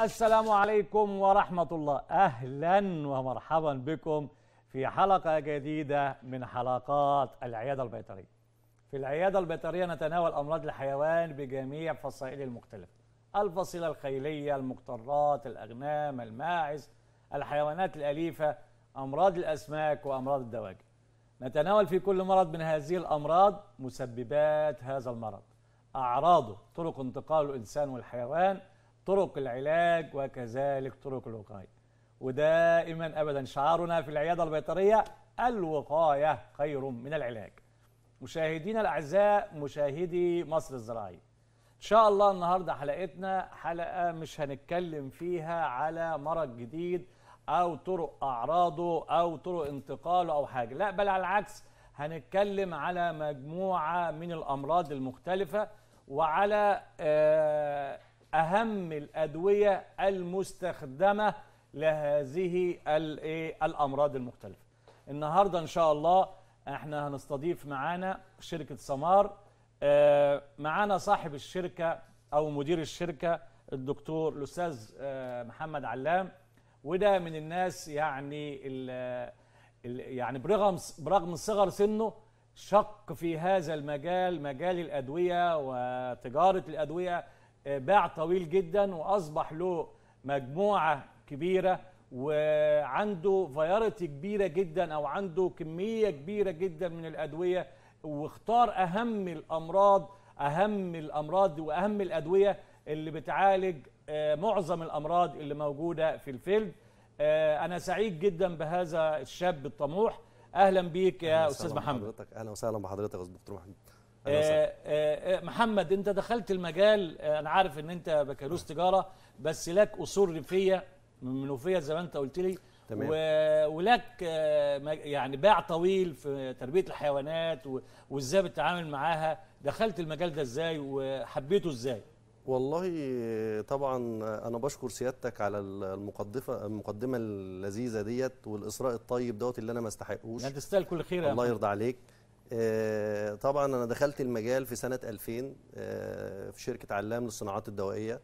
السلام عليكم ورحمة الله. أهلا ومرحبا بكم في حلقة جديدة من حلقات العيادة البيطرية. في العيادة البيطرية نتناول أمراض الحيوان بجميع فصائله المختلفة الفصيلة الخيلية المقطرات الأغنام الماعز الحيوانات الأليفة أمراض الأسماك وأمراض الدواجن. نتناول في كل مرض من هذه الأمراض مسببات هذا المرض. أعراضه طرق انتقال الإنسان والحيوان طرق العلاج وكذلك طرق الوقاية. ودائما أبدا شعارنا في العيادة البيطرية الوقاية خير من العلاج. مشاهدينا الأعزاء مشاهدي مصر الزراعية. إن شاء الله النهاردة حلقتنا حلقة مش هنتكلم فيها على مرض جديد أو طرق أعراضه أو طرق انتقاله أو حاجة. لا بل على العكس هنتكلم على مجموعة من الأمراض المختلفة وعلى آه، أهم الأدوية المستخدمة لهذه إيه، الأمراض المختلفة. النهاردة إن شاء الله إحنا هنستضيف معانا شركة سمار. آه، معانا صاحب الشركة أو مدير الشركة الدكتور الأستاذ آه، محمد علام. وده من الناس يعني ال- ال- يعني برغم برغم صغر سنه شق في هذا المجال مجال الأدوية وتجارة الأدوية. باع طويل جدا وأصبح له مجموعة كبيرة وعنده فيارتي كبيرة جدا أو عنده كمية كبيرة جدا من الأدوية واختار أهم الأمراض أهم الأمراض وأهم الأدوية اللي بتعالج آه، معظم الأمراض اللي موجودة في الفيلد آه، أنا سعيد جدا بهذا الشاب الطموح. أهلا بيك يا أهلاً وسهلاً محمد. أهلا وسهلا بحضرتك يا دكتور محمد. آه، آه، آه، محمد انت دخلت المجال أنا عارف ان انت بكالوريوس تجارة بس لك اصول ريفية من منوفية زي ما انت قلت لي تمام. ولك يعني باع طويل في تربية الحيوانات وازاي بتتعامل معاها دخلت المجال ده إزاي وحبيته إزاي؟ والله طبعا أنا بشكر سيادتك على المقدمه المقدمة اللذيذة ديت والاصراء الطيب دوت اللي أنا ما استحقوش. يعني تستاهل كل خير الله. يرضى عليك. طبعا أنا دخلت المجال في سنة 2000 آه، في شركة علام للصناعات الدوائية.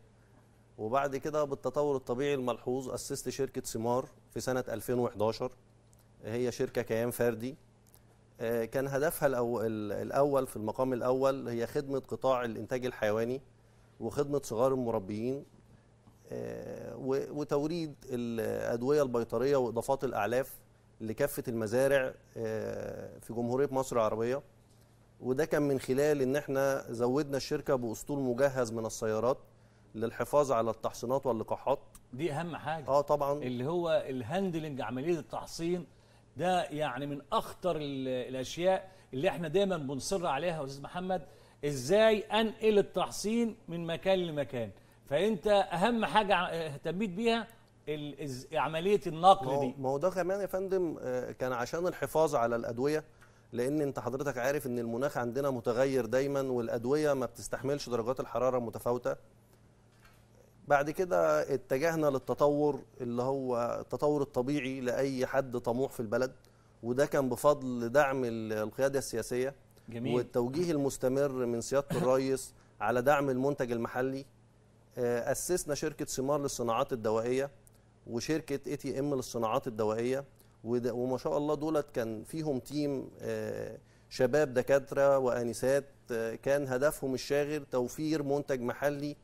وبعد كده بالتطور الطبيعي الملحوظ أسست شركة سمار في سنة 2011 هي شركة كيان فردي. آه، كان هدفها الأول في المقام الأول هي خدمة قطاع الإنتاج الحيواني وخدمة صغار المربيين آه، وتوريد الأدوية البيطرية وإضافات الأعلاف. لكافة المزارع آه، في جمهورية مصر العربية. وده كان من خلال إن إحنا زودنا الشركة بأسطول مجهز من السيارات للحفاظ على التحصينات واللقاحات. دي أهم حاجة. آه طبعا. اللي هو الهاندلنج عملية التحصين ده يعني من أخطر ال- الأشياء اللي إحنا دايما بنصر عليها يا أستاذ محمد. إزاي أنقل التحصين من مكان لمكان؟ فأنت أهم حاجة اهتميت بيها عملية النقل دي. ما هو ده كمان يا فندم آه، كان عشان الحفاظ على الأدوية لأن أنت حضرتك عارف إن المناخ عندنا متغير دايما والأدوية ما بتستحملش درجات الحرارة المتفاوته بعد كده اتجهنا للتطور اللي هو التطور الطبيعي لأي حد طموح في البلد وده كان بفضل دعم ال- القيادة السياسية جميل. والتوجيه المستمر من سيادة الرئيس على دعم المنتج المحلي. آه، أسسنا شركة سمار للصناعات الدوائية. وشركة اي تي ام للصناعات الدوائية. وما شاء الله دولت كان فيهم team آه، شباب دكاترة وآنسات آه، كان هدفهم الشاغر توفير منتج محلي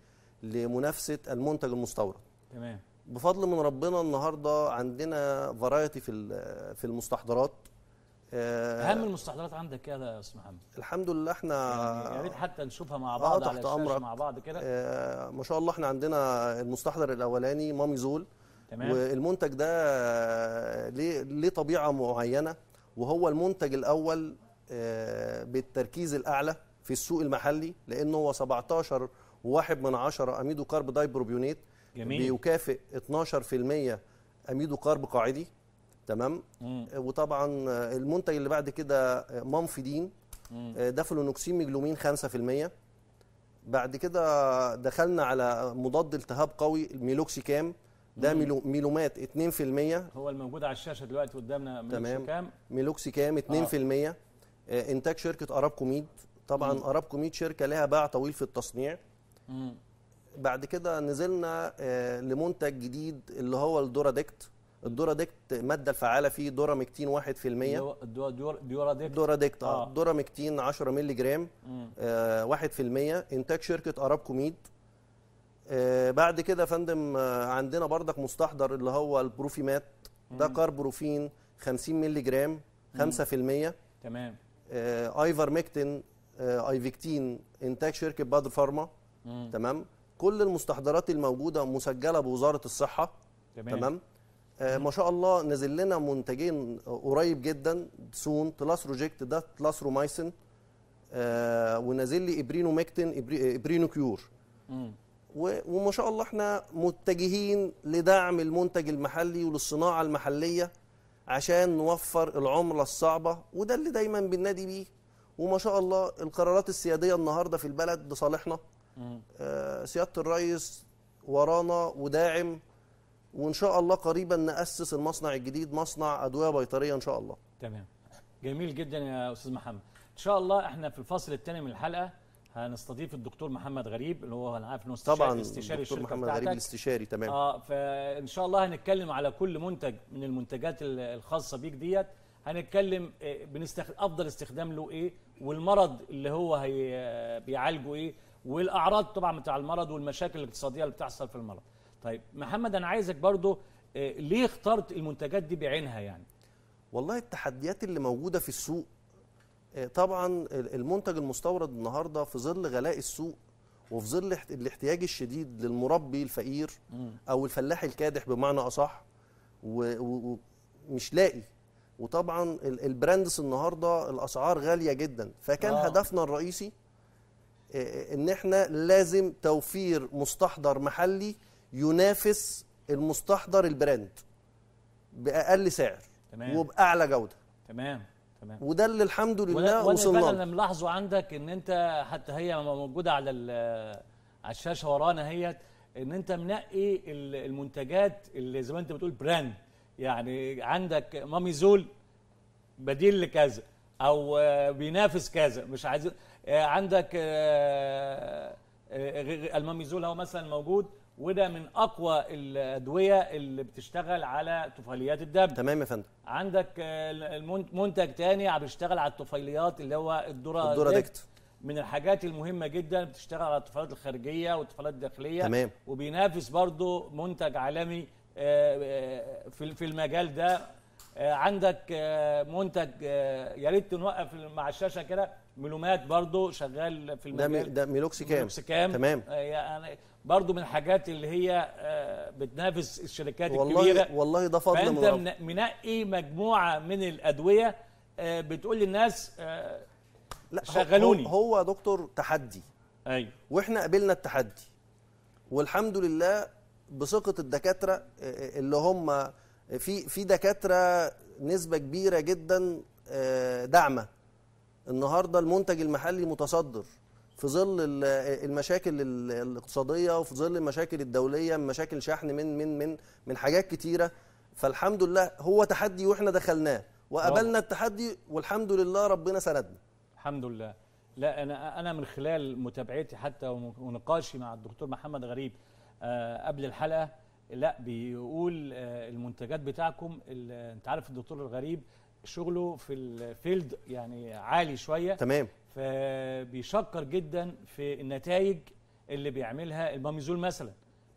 لمنافسة المنتج المستورد. تمام. بفضل من ربنا النهارده عندنا فرايتي في في المستحضرات. آه، أهم المستحضرات عندك يا أستاذ محمد؟ الحمد لله إحنا يعني يا ريت حتى نشوفها مع آه، بعض تحت على أمرك. مع بعض كده. آه، ما شاء الله إحنا عندنا المستحضر الأولاني ماميزول تمام. والمنتج ده ليه ليه طبيعة معينة وهو المنتج الأول آه، بالتركيز الأعلى في السوق المحلي لأنه هو 17 وواحد من عشرة imidocarb dipropionate. جميل. بيكافئ 12% imidocarb قاعدي. تمام؟ مم. وطبعا آه، المنتج اللي بعد كده آه، مامفيدين. ده flunixin meglumine 5% بعد كده دخلنا على مضاد التهاب قوي ال meloxicam ده. ميلو ميلومات 2% هو الموجود على الشاشة دلوقتي قدامنا من تمام. كام؟ meloxicam؟ 2% آه، إنتاج شركة ارابكو ميد طبعا. ارابكو ميد شركة لها باع طويل في التصنيع. مم. بعد كده نزلنا آه، لمنتج جديد اللي هو الدوراديكت الدوراديكت الماده الفعالة فيه doramectin 1% اللي هو الدو- ديور ديوراديكت دوراديكت آه. آه. doramectin 10 مللي جرام. آه 1% إنتاج شركة ارابكو ميد آه بعد كده يا فندم آه عندنا بردك مستحضر اللي هو البروفيمات ده carprofen 50 مللي جرام 5% تمام. آه ايفرمكتين آه ايفيكتين انتاج شركة بادر فارما. تمام. كل المستحضرات الموجودة مسجلة بوزارة الصحة. تمام, تمام. آه ما شاء الله نزل لنا منتجين قريب جدا soon تلاثروجيكت ده tulathromycin آه ونازل لي eprinomectin إبري ابرينو كيور مم. وما شاء الله إحنا متجهين لدعم المنتج المحلي وللصناعة المحلية عشان نوفر العملة الصعبة وده اللي دايما بننادي بيه. وما شاء الله القرارات السيادية النهارده في البلد لصالحنا. آه، سيادة الرئيس ورانا وداعم وإن شاء الله قريبا نأسس المصنع الجديد مصنع أدوية بيطرية إن شاء الله. تمام. جميل جدا يا أستاذ محمد. إن شاء الله إحنا في الفصل الثاني من الحلقة هنستضيف الدكتور محمد غريب اللي هو أنا عارف إنه استشاري طبعا استشاري دكتور الشركة محمد غريب بتاعتك. الاستشاري تمام. آه فإن شاء الله هنتكلم على كل منتج من المنتجات ال- الخاصة بيك ديت. هنتكلم آه، بنستخ... أفضل استخدام له إيه؟ والمرض اللي هو هي بيعالجه إيه؟ والأعراض طبعا بتاع المرض والمشاكل الاقتصادية اللي بتحصل في المرض. طيب محمد أنا عايزك برضو آه، ليه اخترت المنتجات دي بعينها يعني؟ والله التحديات اللي موجودة في السوق طبعا ال- المنتج المستورد النهارده في ظل غلاء السوق وفي ظل احت- الاحتياج الشديد للمربي الفقير أو الفلاح الكادح بمعنى أصح ومش لاقي وطبعا ال- ال brands النهارده الأسعار غالية جدا فكان آه. آه. هدفنا الرئيسي آه، إن إحنا لازم توفير مستحضر محلي ينافس المستحضر ال brand بأقل سعر تمام. وبأعلى جودة تمام تمام وده اللي الحمد لله وصلنا له. اللي ملاحظه عندك إن أنت حتى هي موجودة على على الشاشة ورانا هي إن أنت منقي ال- المنتجات اللي زي ما أنت بتقول brand يعني عندك مامي زول بديل لكذا أو بينافس كذا مش عايزين آه، عندك آه، آه، غ- الماميزول هو مثلا موجود وده من أقوى الأدوية اللي بتشتغل على طفيليات الدم. تمام يا فندم. عندك آه، منتج تاني عم بيشتغل على الطفيليات اللي هو الدورا الدورادكت. من الحاجات المهمة جدا بتشتغل على الطفيليات الخارجية والطفيليات الداخلية. تمام. وبينافس برضو منتج عالمي آه، آه، في في المجال ده. عندك منتج يا ريت نوقف مع الشاشة كده. ملومات برضو شغال في المجال. ده meloxicam meloxicam تمام يعني برضو من الحاجات اللي هي آه، بتنافس الشركات والله الكبيرة. والله ده فضل فأنت من منقي مجموعة من الأدوية آه، بتقول للناس آه، لا شغلوني. هو, هو دكتور تحدي. أيوه وإحنا قبلنا التحدي. والحمد لله بثقة الدكاترة اللي هم في في دكاترة نسبة كبيرة جدا داعمة. النهارده المنتج المحلي متصدر. في ظل ال- المشاكل ال- الاقتصادية وفي ظل المشاكل الدولية من مشاكل شحن من من من من حاجات كتيرة فالحمد لله هو تحدي وإحنا دخلناه وقبلنا التحدي والحمد لله ربنا سندنا. الحمد لله. لا أنا أنا من خلال متابعتي حتى ونقاشي مع الدكتور محمد غريب آه، قبل الحلقة لا بيقول آه، المنتجات بتاعكم أنت عارف الدكتور الغريب شغله في ال field يعني عالي شوية. تمام. فبيشكر جدا في النتائج اللي بيعملها الماميزول مثلا.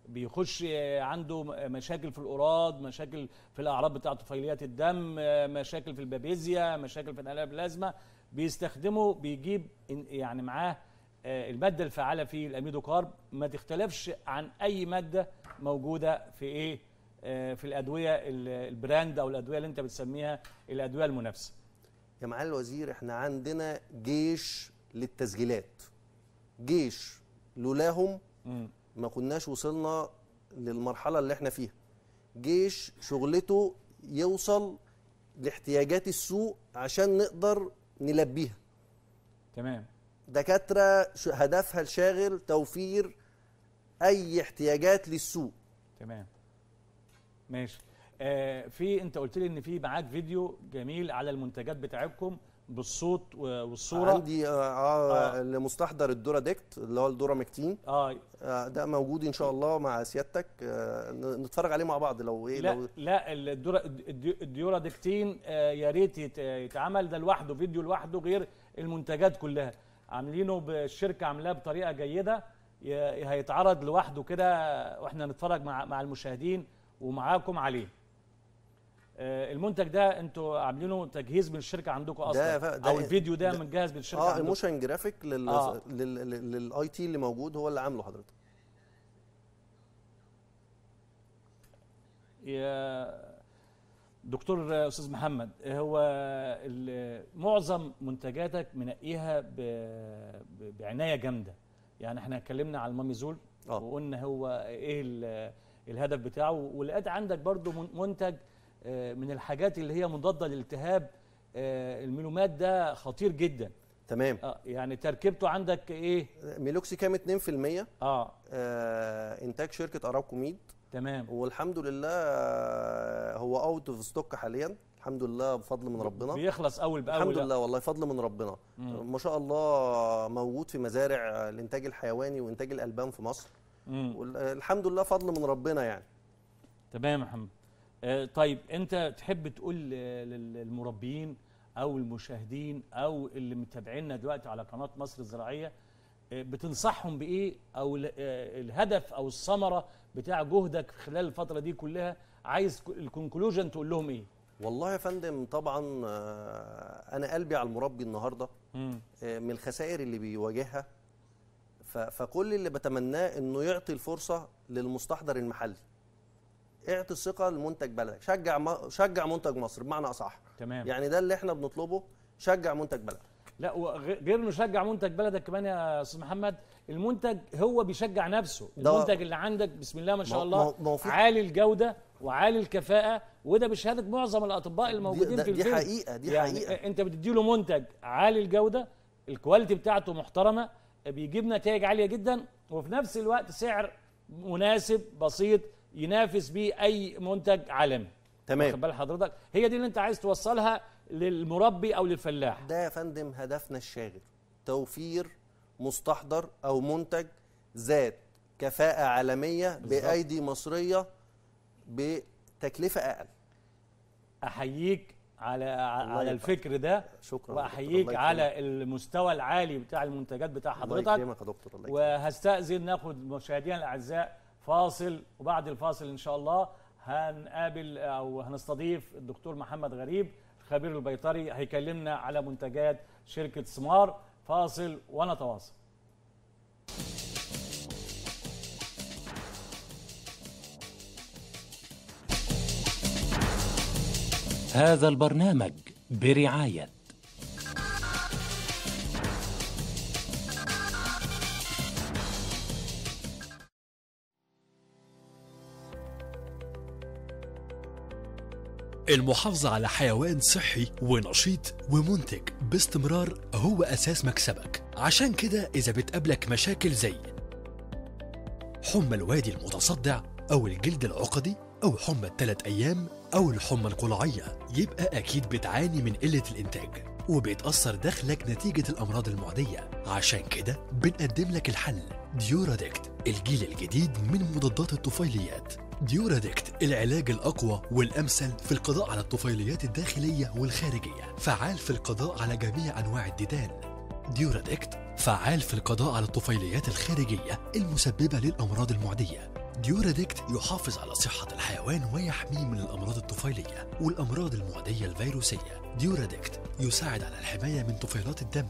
بيخش عنده مشاكل في الأوراد مشاكل في الأعراض بتاعة طفيليات الدم مشاكل في البابيزيا مشاكل في البلازما بيستخدمه بيجيب يعني معاه آه، المادة الفعالة فيه ال imidocarb. ما تختلفش عن أي مادة موجودة في إيه آه، في الأدوية ال- البراند أو الأدوية اللي أنت بتسميها الأدوية المنافسة. يا معالي الوزير إحنا عندنا جيش للتسجيلات. جيش لولاهم. ما كناش وصلنا للمرحلة اللي إحنا فيها. جيش شغلته يوصل لاحتياجات السوق عشان نقدر نلبيها. تمام. دكاترة ش- هدفها الشاغل توفير أي احتياجات للسوق. تمام. ماشي. في انت قلت لي ان في معاك فيديو جميل على المنتجات بتاعتكم بالصوت والصورة. عندي آه آه. آه. لمستحضر الدوراديكت اللي هو ال doramectin آه. آه ده موجود إن شاء الله مع سيادتك. آه نتفرج عليه مع بعض لو إيه لا لو لا الدورا الدي- الديورادكتين آه، يا ريت يت- يتعمل ده لوحده فيديو لوحده غير المنتجات كلها. عاملينه بالشركة عاملاه بطريقة جيدة هيتعرض لوحده كده وإحنا نتفرج مع مع المشاهدين ومعاكم عليه. آه، المنتج ده أنتوا عاملينه تجهيز من الشركة عندكم أصلا ف- ده- أو الفيديو ده ده- متجهز من الشركة آه ال motion graphic لل آه. للاي تي اللي موجود هو اللي عامله حضرتك يا دكتور أستاذ محمد هو معظم منتجاتك منقيها بعناية جامدة يعني إحنا اتكلمنا على الماميزول آه. وقلنا هو إيه ال- الهدف بتاعه ولقيت عندك برضو من- منتج آه، من الحاجات اللي هي مضادة للالتهاب آه، الميلومات ده خطير جدا. تمام. آه، يعني تركيبته عندك إيه؟ meloxicam؟ 2% آه. آه إنتاج شركة ارابكو ميد. تمام. والحمد لله آه، هو out of stock حاليا. الحمد لله بفضل من ربنا. بيخلص أول بأول. الحمد لله والله فضل من ربنا. مم. ما شاء الله موجود في مزارع الإنتاج الحيواني وإنتاج الألبان في مصر. مم. والحمد لله فضل من ربنا يعني. تمام يا محمد. آه، طيب انت تحب تقول آه، لل- للمربيين أو المشاهدين أو اللي متابعينا دلوقتي على قناة مصر الزراعية آه، بتنصحهم بإيه؟ أو آه، الهدف أو الثمرة بتاع جهدك خلال الفترة دي كلها عايز الكونكلوجن تقول لهم إيه؟ والله يا فندم طبعا آه، أنا قلبي على المربي النهارده. آه، من الخسائر اللي بيواجهها فكل اللي بتمناه إنه يعطي الفرصة للمستحضر المحلي. اعطي الثقه لمنتج بلدك. شجع م- شجع منتج مصر بمعنى أصح. تمام. يعني ده اللي إحنا بنطلبه شجع منتج بلدك. لا وغير إنه يشجع منتج بلدك كمان يا أستاذ محمد المنتج هو بيشجع نفسه. المنتج اللي عندك بسم الله ما شاء الله ما- عالي الجودة وعالي الكفاءة وده بشهادة معظم الأطباء دي, الموجودين ده- في دي الفيلم حقيقة دي يعني حقيقة. أنت بتديله منتج عالي الجودة الكواليتي بتاعته محترمة بيجيب نتائج عالية جدا وفي نفس الوقت سعر مناسب بسيط ينافس بيه أي منتج عالمي. تمام. واخد بال حضرتك؟ هي دي اللي انت عايز توصلها للمربي أو للفلاح. ده يا فندم هدفنا الشاغل. توفير مستحضر أو منتج ذات كفاءة عالمية بالظبط. بأيدي مصرية بتكلفة أقل. أحييك على على. الفكر ده. شكرا. وأحييك الله على المستوى العالي بتاع المنتجات بتاع الله حضرتك يكرمك يا دكتور. الله يكرمك. وهستأذن ناخد مشاهدينا الأعزاء فاصل وبعد الفاصل إن شاء الله هنقابل أو هنستضيف الدكتور محمد غريب الخبير البيطري هيكلمنا على منتجات شركة سمار. فاصل ونتواصل. هذا البرنامج برعاية المحافظة على حيوان صحي ونشيط ومنتج باستمرار هو أساس مكسبك. عشان كده إذا بتقابلك مشاكل زي حمى الوادي المتصدع أو الجلد العقدي أو حمى الثلاث أيام أو الحمى القلعية يبقى أكيد بتعاني من قلة الإنتاج وبيتأثر دخلك نتيجة الأمراض المعدية. عشان كده بنقدم لك الحل ديورادكت الجيل الجديد من مضادات الطفيليات. ديورادكت العلاج الأقوى والأمثل في القضاء على الطفيليات الداخلية والخارجية. فعال في القضاء على جميع أنواع الديدان. ديورادكت فعال في القضاء على الطفيليات الخارجية المسببة للأمراض المعدية. ديورادكت يحافظ على صحة الحيوان ويحميه من الأمراض الطفيلية والأمراض المعدية الفيروسية. ديورادكت يساعد على الحماية من طفيلات الدم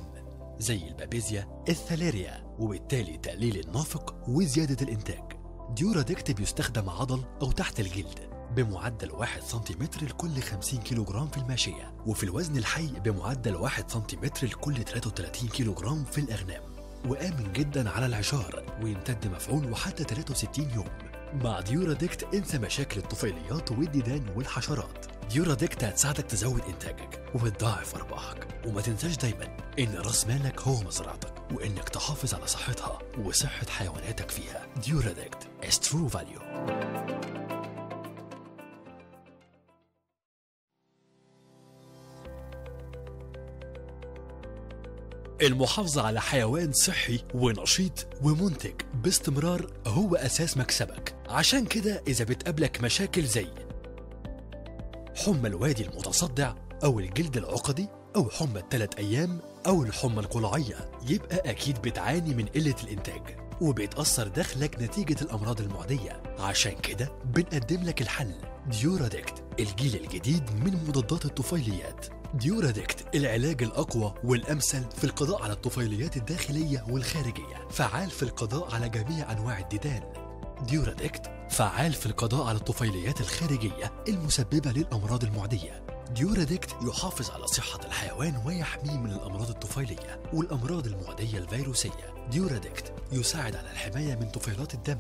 زي البابيزيا الثلاريا وبالتالي تقليل النافق وزيادة الإنتاج. ديورادكت بيستخدم عضل أو تحت الجلد بمعدل 1 سنتيمتر لكل 50 كيلوغرام في الماشية وفي الوزن الحي بمعدل 1 سنتيمتر لكل 33 كيلوغرام في الأغنام. وآمن جدا على العشار ويمتد مفعوله حتى 63 يوم. مع ديورادكت انسى مشاكل الطفيليات والديدان والحشرات. ديورادكت هتساعدك تزود إنتاجك وبتضاعف أرباحك. وما تنساش دايما إن رأس مالك هو مزرعتك. وإنك تحافظ على صحتها وصحة حيواناتك فيها. ديورادكت is true value. المحافظة على حيوان صحي ونشيط ومنتج باستمرار هو أساس مكسبك. عشان كده إذا بتقابلك مشاكل زي حمى الوادي المتصدع أو الجلد العقدي أو حمى الثلاث أيام أو الحمى القلعية. يبقى أكيد بتعاني من قلة الإنتاج وبيتأثر دخلك نتيجة الأمراض المعدية. عشان كده بنقدم لك الحل. ديورادكت الجيل الجديد من مضادات الطفيليات. ديورادكت العلاج الأقوى والأمثل في القضاء على الطفيليات الداخلية والخارجية. فعال في القضاء على جميع أنواع الديدان ديورادكت فعال في القضاء على الطفيليات الخارجية المسببة للأمراض المعدية. ديورادكت يحافظ على صحة الحيوان ويحميه من الأمراض الطفيلية والأمراض المعدية الفيروسية. ديورادكت يساعد على الحماية من طفيلات الدم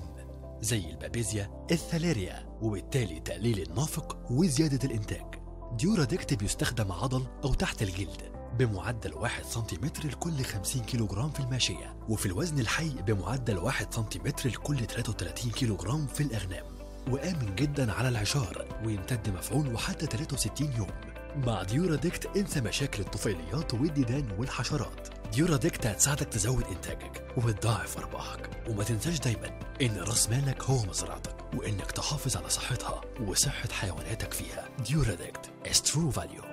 زي البابيزيا الثيليريا وبالتالي تقليل النافق وزيادة الإنتاج. ديورادكت بيستخدم عضل أو تحت الجلد بمعدل 1 سنتيمتر لكل 50 كيلوغرام في الماشية وفي الوزن الحي بمعدل 1 سنتيمتر لكل 33 كيلوغرام في الأغنام. وآمن جدا على العشار ويمتد مفعوله حتى 63 يوم. مع ديورادكت انسى مشاكل الطفيليات والديدان والحشرات. ديورادكت هتساعدك تزود إنتاجك وتضاعف أرباحك. وما تنساش دايما إن راس مالك هو مزرعتك وإنك تحافظ على صحتها وصحة حيواناتك فيها. ديورادكت is true value.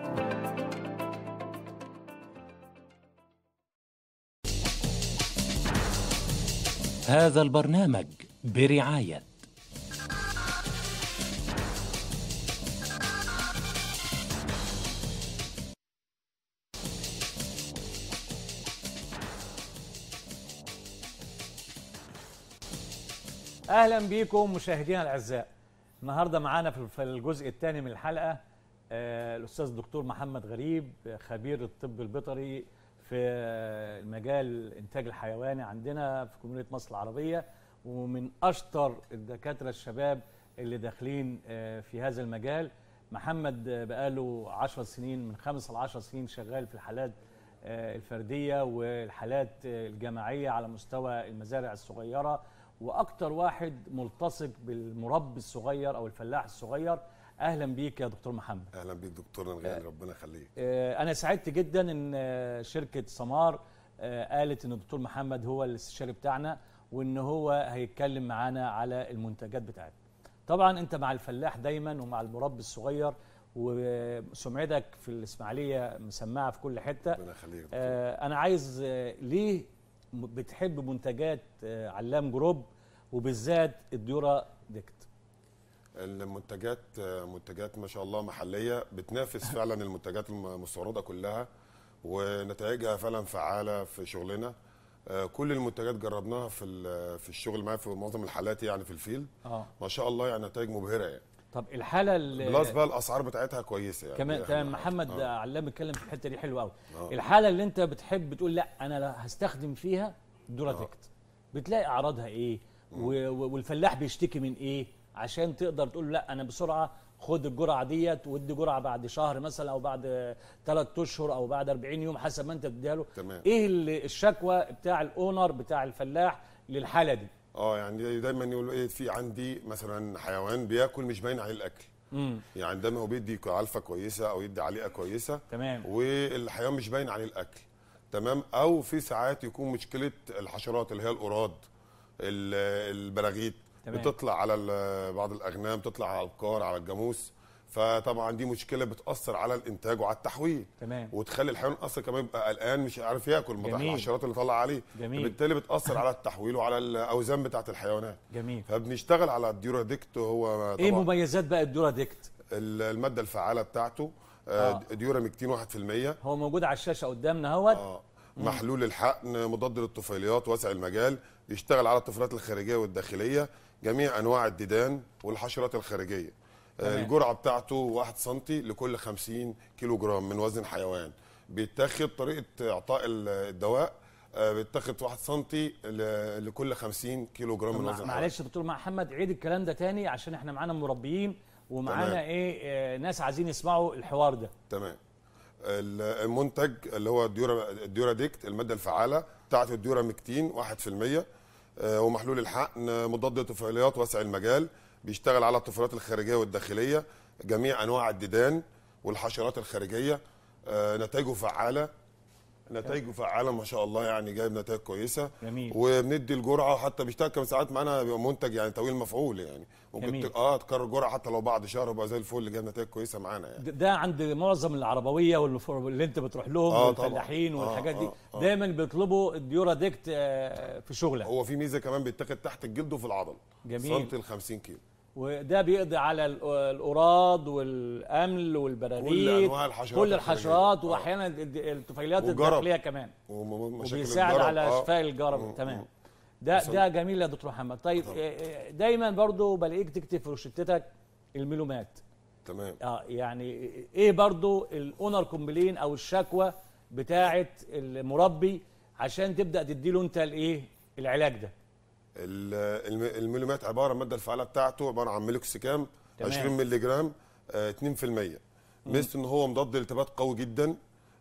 هذا البرنامج برعاية أهلا بيكم مشاهدينا الأعزاء. النهارده معانا في الجزء الثاني من الحلقة آه، الأستاذ الدكتور محمد غريب خبير الطب البيطري في المجال الإنتاج الحيواني عندنا في جمهوريه مصر العربية ومن أشطر الدكاترة الشباب اللي داخلين آه، في هذا المجال. محمد بقاله 10 سنين من خمس ل 10 سنين شغال في الحالات آه، الفردية والحالات الجماعية على مستوى المزارع الصغيرة وأكتر واحد ملتصق بالمربي الصغير أو الفلاح الصغير أهلا بيك يا دكتور محمد. أهلا بيك دكتور نغال ربنا يخليك. آه، أنا سعدت جدا إن آه، شركة سمار آه، قالت إن الدكتور محمد هو الاستشاري بتاعنا وإن هو هيتكلم معانا على المنتجات بتاعتنا. طبعا أنت مع الفلاح دايما ومع المربي الصغير وسمعتك في الإسماعيلية مسمعة في كل حتة. ربنا يخليك. آه، أنا عايز آه، ليه بتحب منتجات آه، علام Group وبالذات الديورادكت. المنتجات آه، منتجات ما شاء الله محلية بتنافس فعلا المنتجات الم- المستوردة كلها ونتائجها فعلا فعالة في شغلنا. آه، كل المنتجات جربناها في في الشغل معايا في معظم الحالات يعني في ال field. آه. ما شاء الله يعني نتائج مبهرة يعني. طب الحالة plus بقى الأسعار بتاعتها كويسة يعني. كمان دي تمام. محمد آه. علام اتكلم في الحتة دي حلوة قوي آه. الحالة اللي انت بتحب تقول لا أنا لا هستخدم فيها ديورادكت بتلاقي أعراضها إيه؟ و- و- والفلاح بيشتكي من إيه؟ عشان تقدر تقول لا أنا بسرعة خد الجرعة ديت وادي جرعة بعد شهر مثلا أو بعد ثلاث أشهر أو بعد 40 يوم حسب ما أنت بتديها له. تمام. إيه الشكوى بتاع الأونر بتاع الفلاح للحالة دي؟ آه يعني دايما يقولوا إيه في عندي مثلا حيوان بياكل مش باين عليه الأكل. امم يعني دايما هو بيدي علفة كويسة أو يدي عليقه كويسة. تمام. والحيوان مش باين عليه الأكل. تمام؟ أو في ساعات يكون مشكلة الحشرات اللي هي القراد ال- البراغيث. بتطلع على بعض الأغنام تطلع على الأبقار على الجاموس. فطبعا دي مشكلة بتأثر على الإنتاج وعلى التحويل. تمام. وتخلي الحيوان أصلا كمان يبقى قلقان مش عارف ياكل جميل. الحشرات اللي طالعة عليه. جميل. بالتالي بتأثر على التحويل وعلى الأوزان بتاعة الحيوانات. جميل. فبنشتغل على الديورادكت هو إيه طبعا مميزات بقى الديورادكت ال- المادة الفعالة بتاعته. آه. آه. doramectin 1% هو موجود على الشاشة قدامنا أهوت. آه. محلول الحقن مضاد للطفيليات واسع المجال. يشتغل على الطفيلات الخارجية والداخلية. جميع أنواع الديدان والحشرات الخارجية. آه،. الجرعة بتاعته 1 سم لكل 50 كيلو جرام من وزن حيوان. بيتاخد طريقة إعطاء ال- الدواء آه، بيتاخد 1 سم لكل 50 كيلو جرام من وزن حيوان. معلش دكتور محمد عيد الكلام ده تاني عشان إحنا معانا مربيين ومعانا. إيه آه، ناس عايزين يسمعوا الحوار ده. تمام. ال- المنتج اللي هو الديورا الديورادكت المادة الفعالة بتاعت ال doramectin 1% آه، ومحلول الحقن مضاد للطفيليات واسع المجال بيشتغل على الطفيلات الخارجية والداخلية جميع أنواع الديدان والحشرات الخارجية آه، نتائجه فعالة. نتائجه فعالة ما شاء الله يعني جايب نتائج كويسة جميل. وبندي الجرعة حتى بيشتغل كمان ساعات معانا بيبقى منتج يعني طويل مفعول يعني ممكن آه تكرر جرعة حتى لو بعد شهر يبقى زي الفل جايب نتائج كويسة معانا يعني ده- عند معظم العربوية واللي انت بتروح لهم آه. والفلاحين آه، والحاجات دي آه، آه. دايما بيطلبوا الديوراديكت آه، في شغلك هو في ميزة كمان بيتاخد تحت الجلد وفي العضل جميل. سنتي ال 50 كيلو وده بيقضي على ال- الأوراد والأمل والبراريد كل الحشرات كل الحشرات. آه. وأحيانا الد- الطفيليات والجرب. الداخلية كمان وبيساعد. على آه. شفاء الجرب. تمام. ده ده جميل يا دكتور محمد طيب آه، دايما برضو بلاقيك تكتب في روشتتك الميلومات تمام آه يعني إيه برضو ال owner complain أو الشكوى بتاعه المربي عشان تبدأ تديله أنت الإيه العلاج ده الميلومات عبارة الماده الفعالة بتاعته عبارة عن meloxicam تمام. 20 مللي جرام آه، 2% ميزته إن هو مضاد للالتهابات قوي جدا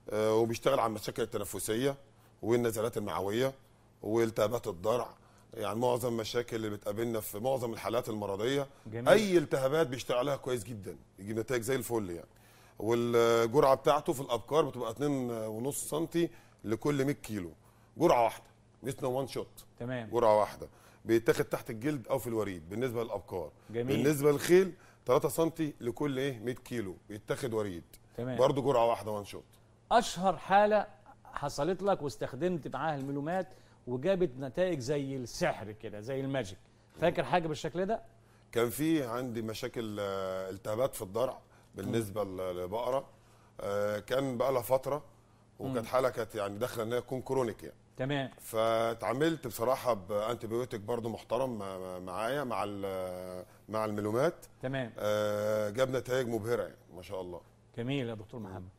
آه، وبيشتغل على المشاكل التنفسية والنزلات المعوية والتهابات الضرع. يعني معظم المشاكل اللي بتقابلنا في معظم الحالات المرضية جميل. أي التهابات بيشتغل عليها كويس جدا يجيب نتائج زي الفل يعني. والجرعة بتاعته في الابكار بتبقى 2.5 سم لكل 100 كيلو. جرعة واحدة مثل وان شوت تمام. جرعة واحدة. بيتاخد تحت الجلد أو في الوريد بالنسبة للأبقار. جميل. بالنسبة للخيل 3 سم لكل إيه 100 كيلو بيتاخد وريد. تمام. برضه جرعة واحدة one shot أشهر حالة حصلت لك واستخدمت معاها الميلومات وجابت نتائج زي السحر كده زي ال magic. فاكر حاجة بالشكل ده؟ كان في عندي مشاكل آه، التهابات في الضرع بالنسبة لبقرة. آه، كان بقى لها فترة وكانت حالة كانت يعني داخلة ان هي تكون chronic يعني. تمام. فاتعاملت بصراحة ب antibiotic برضه محترم مع- معايا مع مع الميلومات تمام. آه، جاب نتائج مبهرة يعني ما شاء الله. جميل يا دكتور محمد.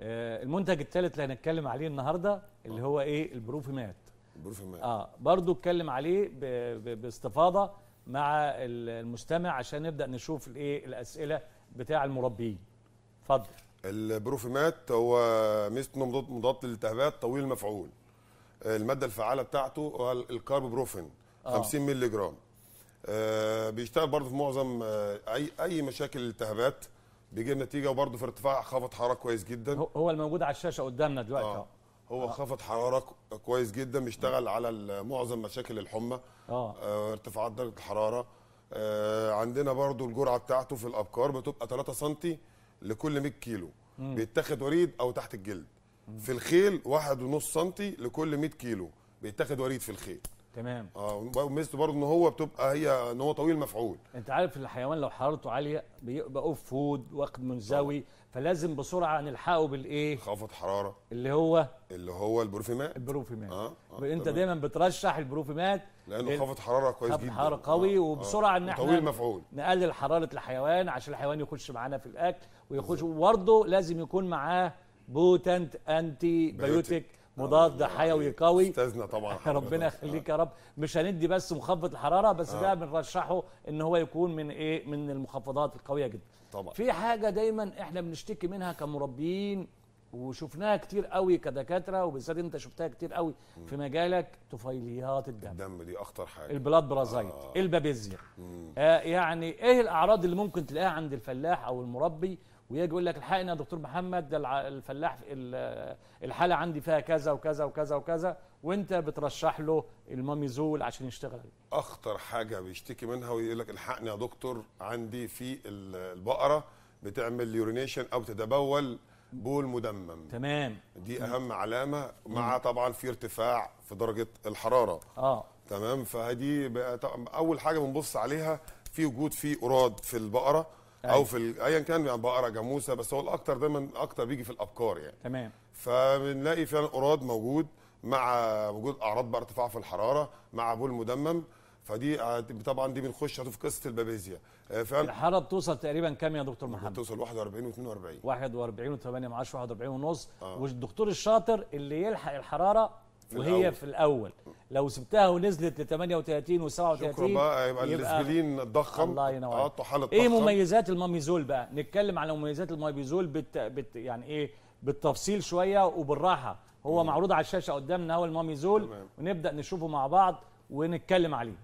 آه المنتج الثالث اللي هنتكلم عليه النهارده اللي هو إيه؟ البروفيمات. البروفيمات. آه برضو اتكلم عليه ب... ب... باستفاضة مع ال- المستمع عشان نبدأ نشوف الإيه؟ الأسئلة بتاع المربيين. اتفضل. البروفيمات هو ميزته مضاد للالتهابات طويل المفعول المادة الفعالة بتاعته هو ال carprofen 50 مللي جرام. آه، بيشتغل برضه في معظم آه، أي أي مشاكل الالتهابات بيجيب نتيجة وبرضه في ارتفاع خفض حرارة كويس جدا. هو- الموجود على الشاشة قدامنا دلوقتي آه. هو خفض حرارة كويس جدا بيشتغل على معظم مشاكل الحمى آه. آه، ارتفاعات درجة الحرارة. آه، عندنا برضو الجرعة بتاعته في الابكار بتبقى 3 سم لكل 100 كيلو. بيتاخد وريد أو تحت الجلد. في الخيل 1.5 سم لكل 100 كيلو بيتاخد وريد في الخيل. تمام. آه وميزته برضو إن هو بتبقى هي إن هو طويل مفعول. أنت عارف الحيوان لو حرارته عالية بيبقى off food وأخد منزوي فلازم بسرعة نلحقه بالإيه؟ خفض حرارة. اللي هو؟ اللي هو البروفيمات. البروفيمات. آه، آه، أنت تمام. دايما بترشح البروفيمات. لأنه لل- خفض حرارة كويس جدا. حرارة قوي آه، وبسرعة آه، إن إحنا طويل مفعول. نقلل حرارة الحيوان عشان الحيوان يخش معانا في الأكل ويخش وبرضه لازم يكون معاه potent antibiotic مضاد آه، حيوي قوي. استاذنا طبعا. ربنا يخليك يا رب. مش هندي بس مخفض الحرارة بس ده بنرشحه إن هو يكون من إيه؟ من المخفضات القوية جدا. طبعا. في حاجة دايما إحنا بنشتكي منها كمربيين وشفناها كتير قوي كدكاترة وبالذات أنت شفتها كتير قوي في مجالك طفيليات الدم. الدم دي أخطر حاجة. ال blood parasite آه. البابيزيا. آه يعني إيه الأعراض اللي ممكن تلاقيها عند الفلاح أو المربي؟ ويجي يقول لك الحقني يا دكتور محمد ده الفلاح ال- الحالة عندي فيها كذا وكذا وكذا وكذا وانت بترشح له الماميزول عشان يشتغل. عليه أخطر حاجة بيشتكي منها ويقول لك الحقني يا دكتور عندي في ال- البقرة بتعمل urination أو تتبول بول مدمم. تمام. دي أهم علامة مع طبعا في ارتفاع في درجة الحرارة. آه. تمام؟ فدي أول حاجة بنبص عليها في وجود في اوراد في البقرة. أو أيوة. في ال- ايا كان يعني بقره جاموسه بس هو الأكتر دايما أكتر بيجي في الأبقار يعني. تمام. فبنلاقي فعلا أوراد موجود مع وجود أعراض بقى ارتفاع في الحرارة مع بول مدمم فدي آه، طبعا دي بنخش في قصة البابيزيا. آه، فعلا الحرارة بتوصل تقريبا كام يا دكتور محمد؟ توصل 41 و42 41 و8 من 10 41 ونص. آه. والدكتور الشاطر اللي يلحق الحرارة وهي الأول. في الأول. لو سبتها ونزلت ل 38 و37 شكرا بقى يبقى ال spleen اتضخم الله ينور. عليك. طحال إيه. مميزات الماميزول بقى؟ نتكلم على مميزات الماميزول بت... بت... يعني إيه؟ بالتفصيل شوية وبالراحة. هو معروض على الشاشة قدامنا هو الماميزول. تمام. ونبدأ نشوفه مع بعض ونتكلم عليه.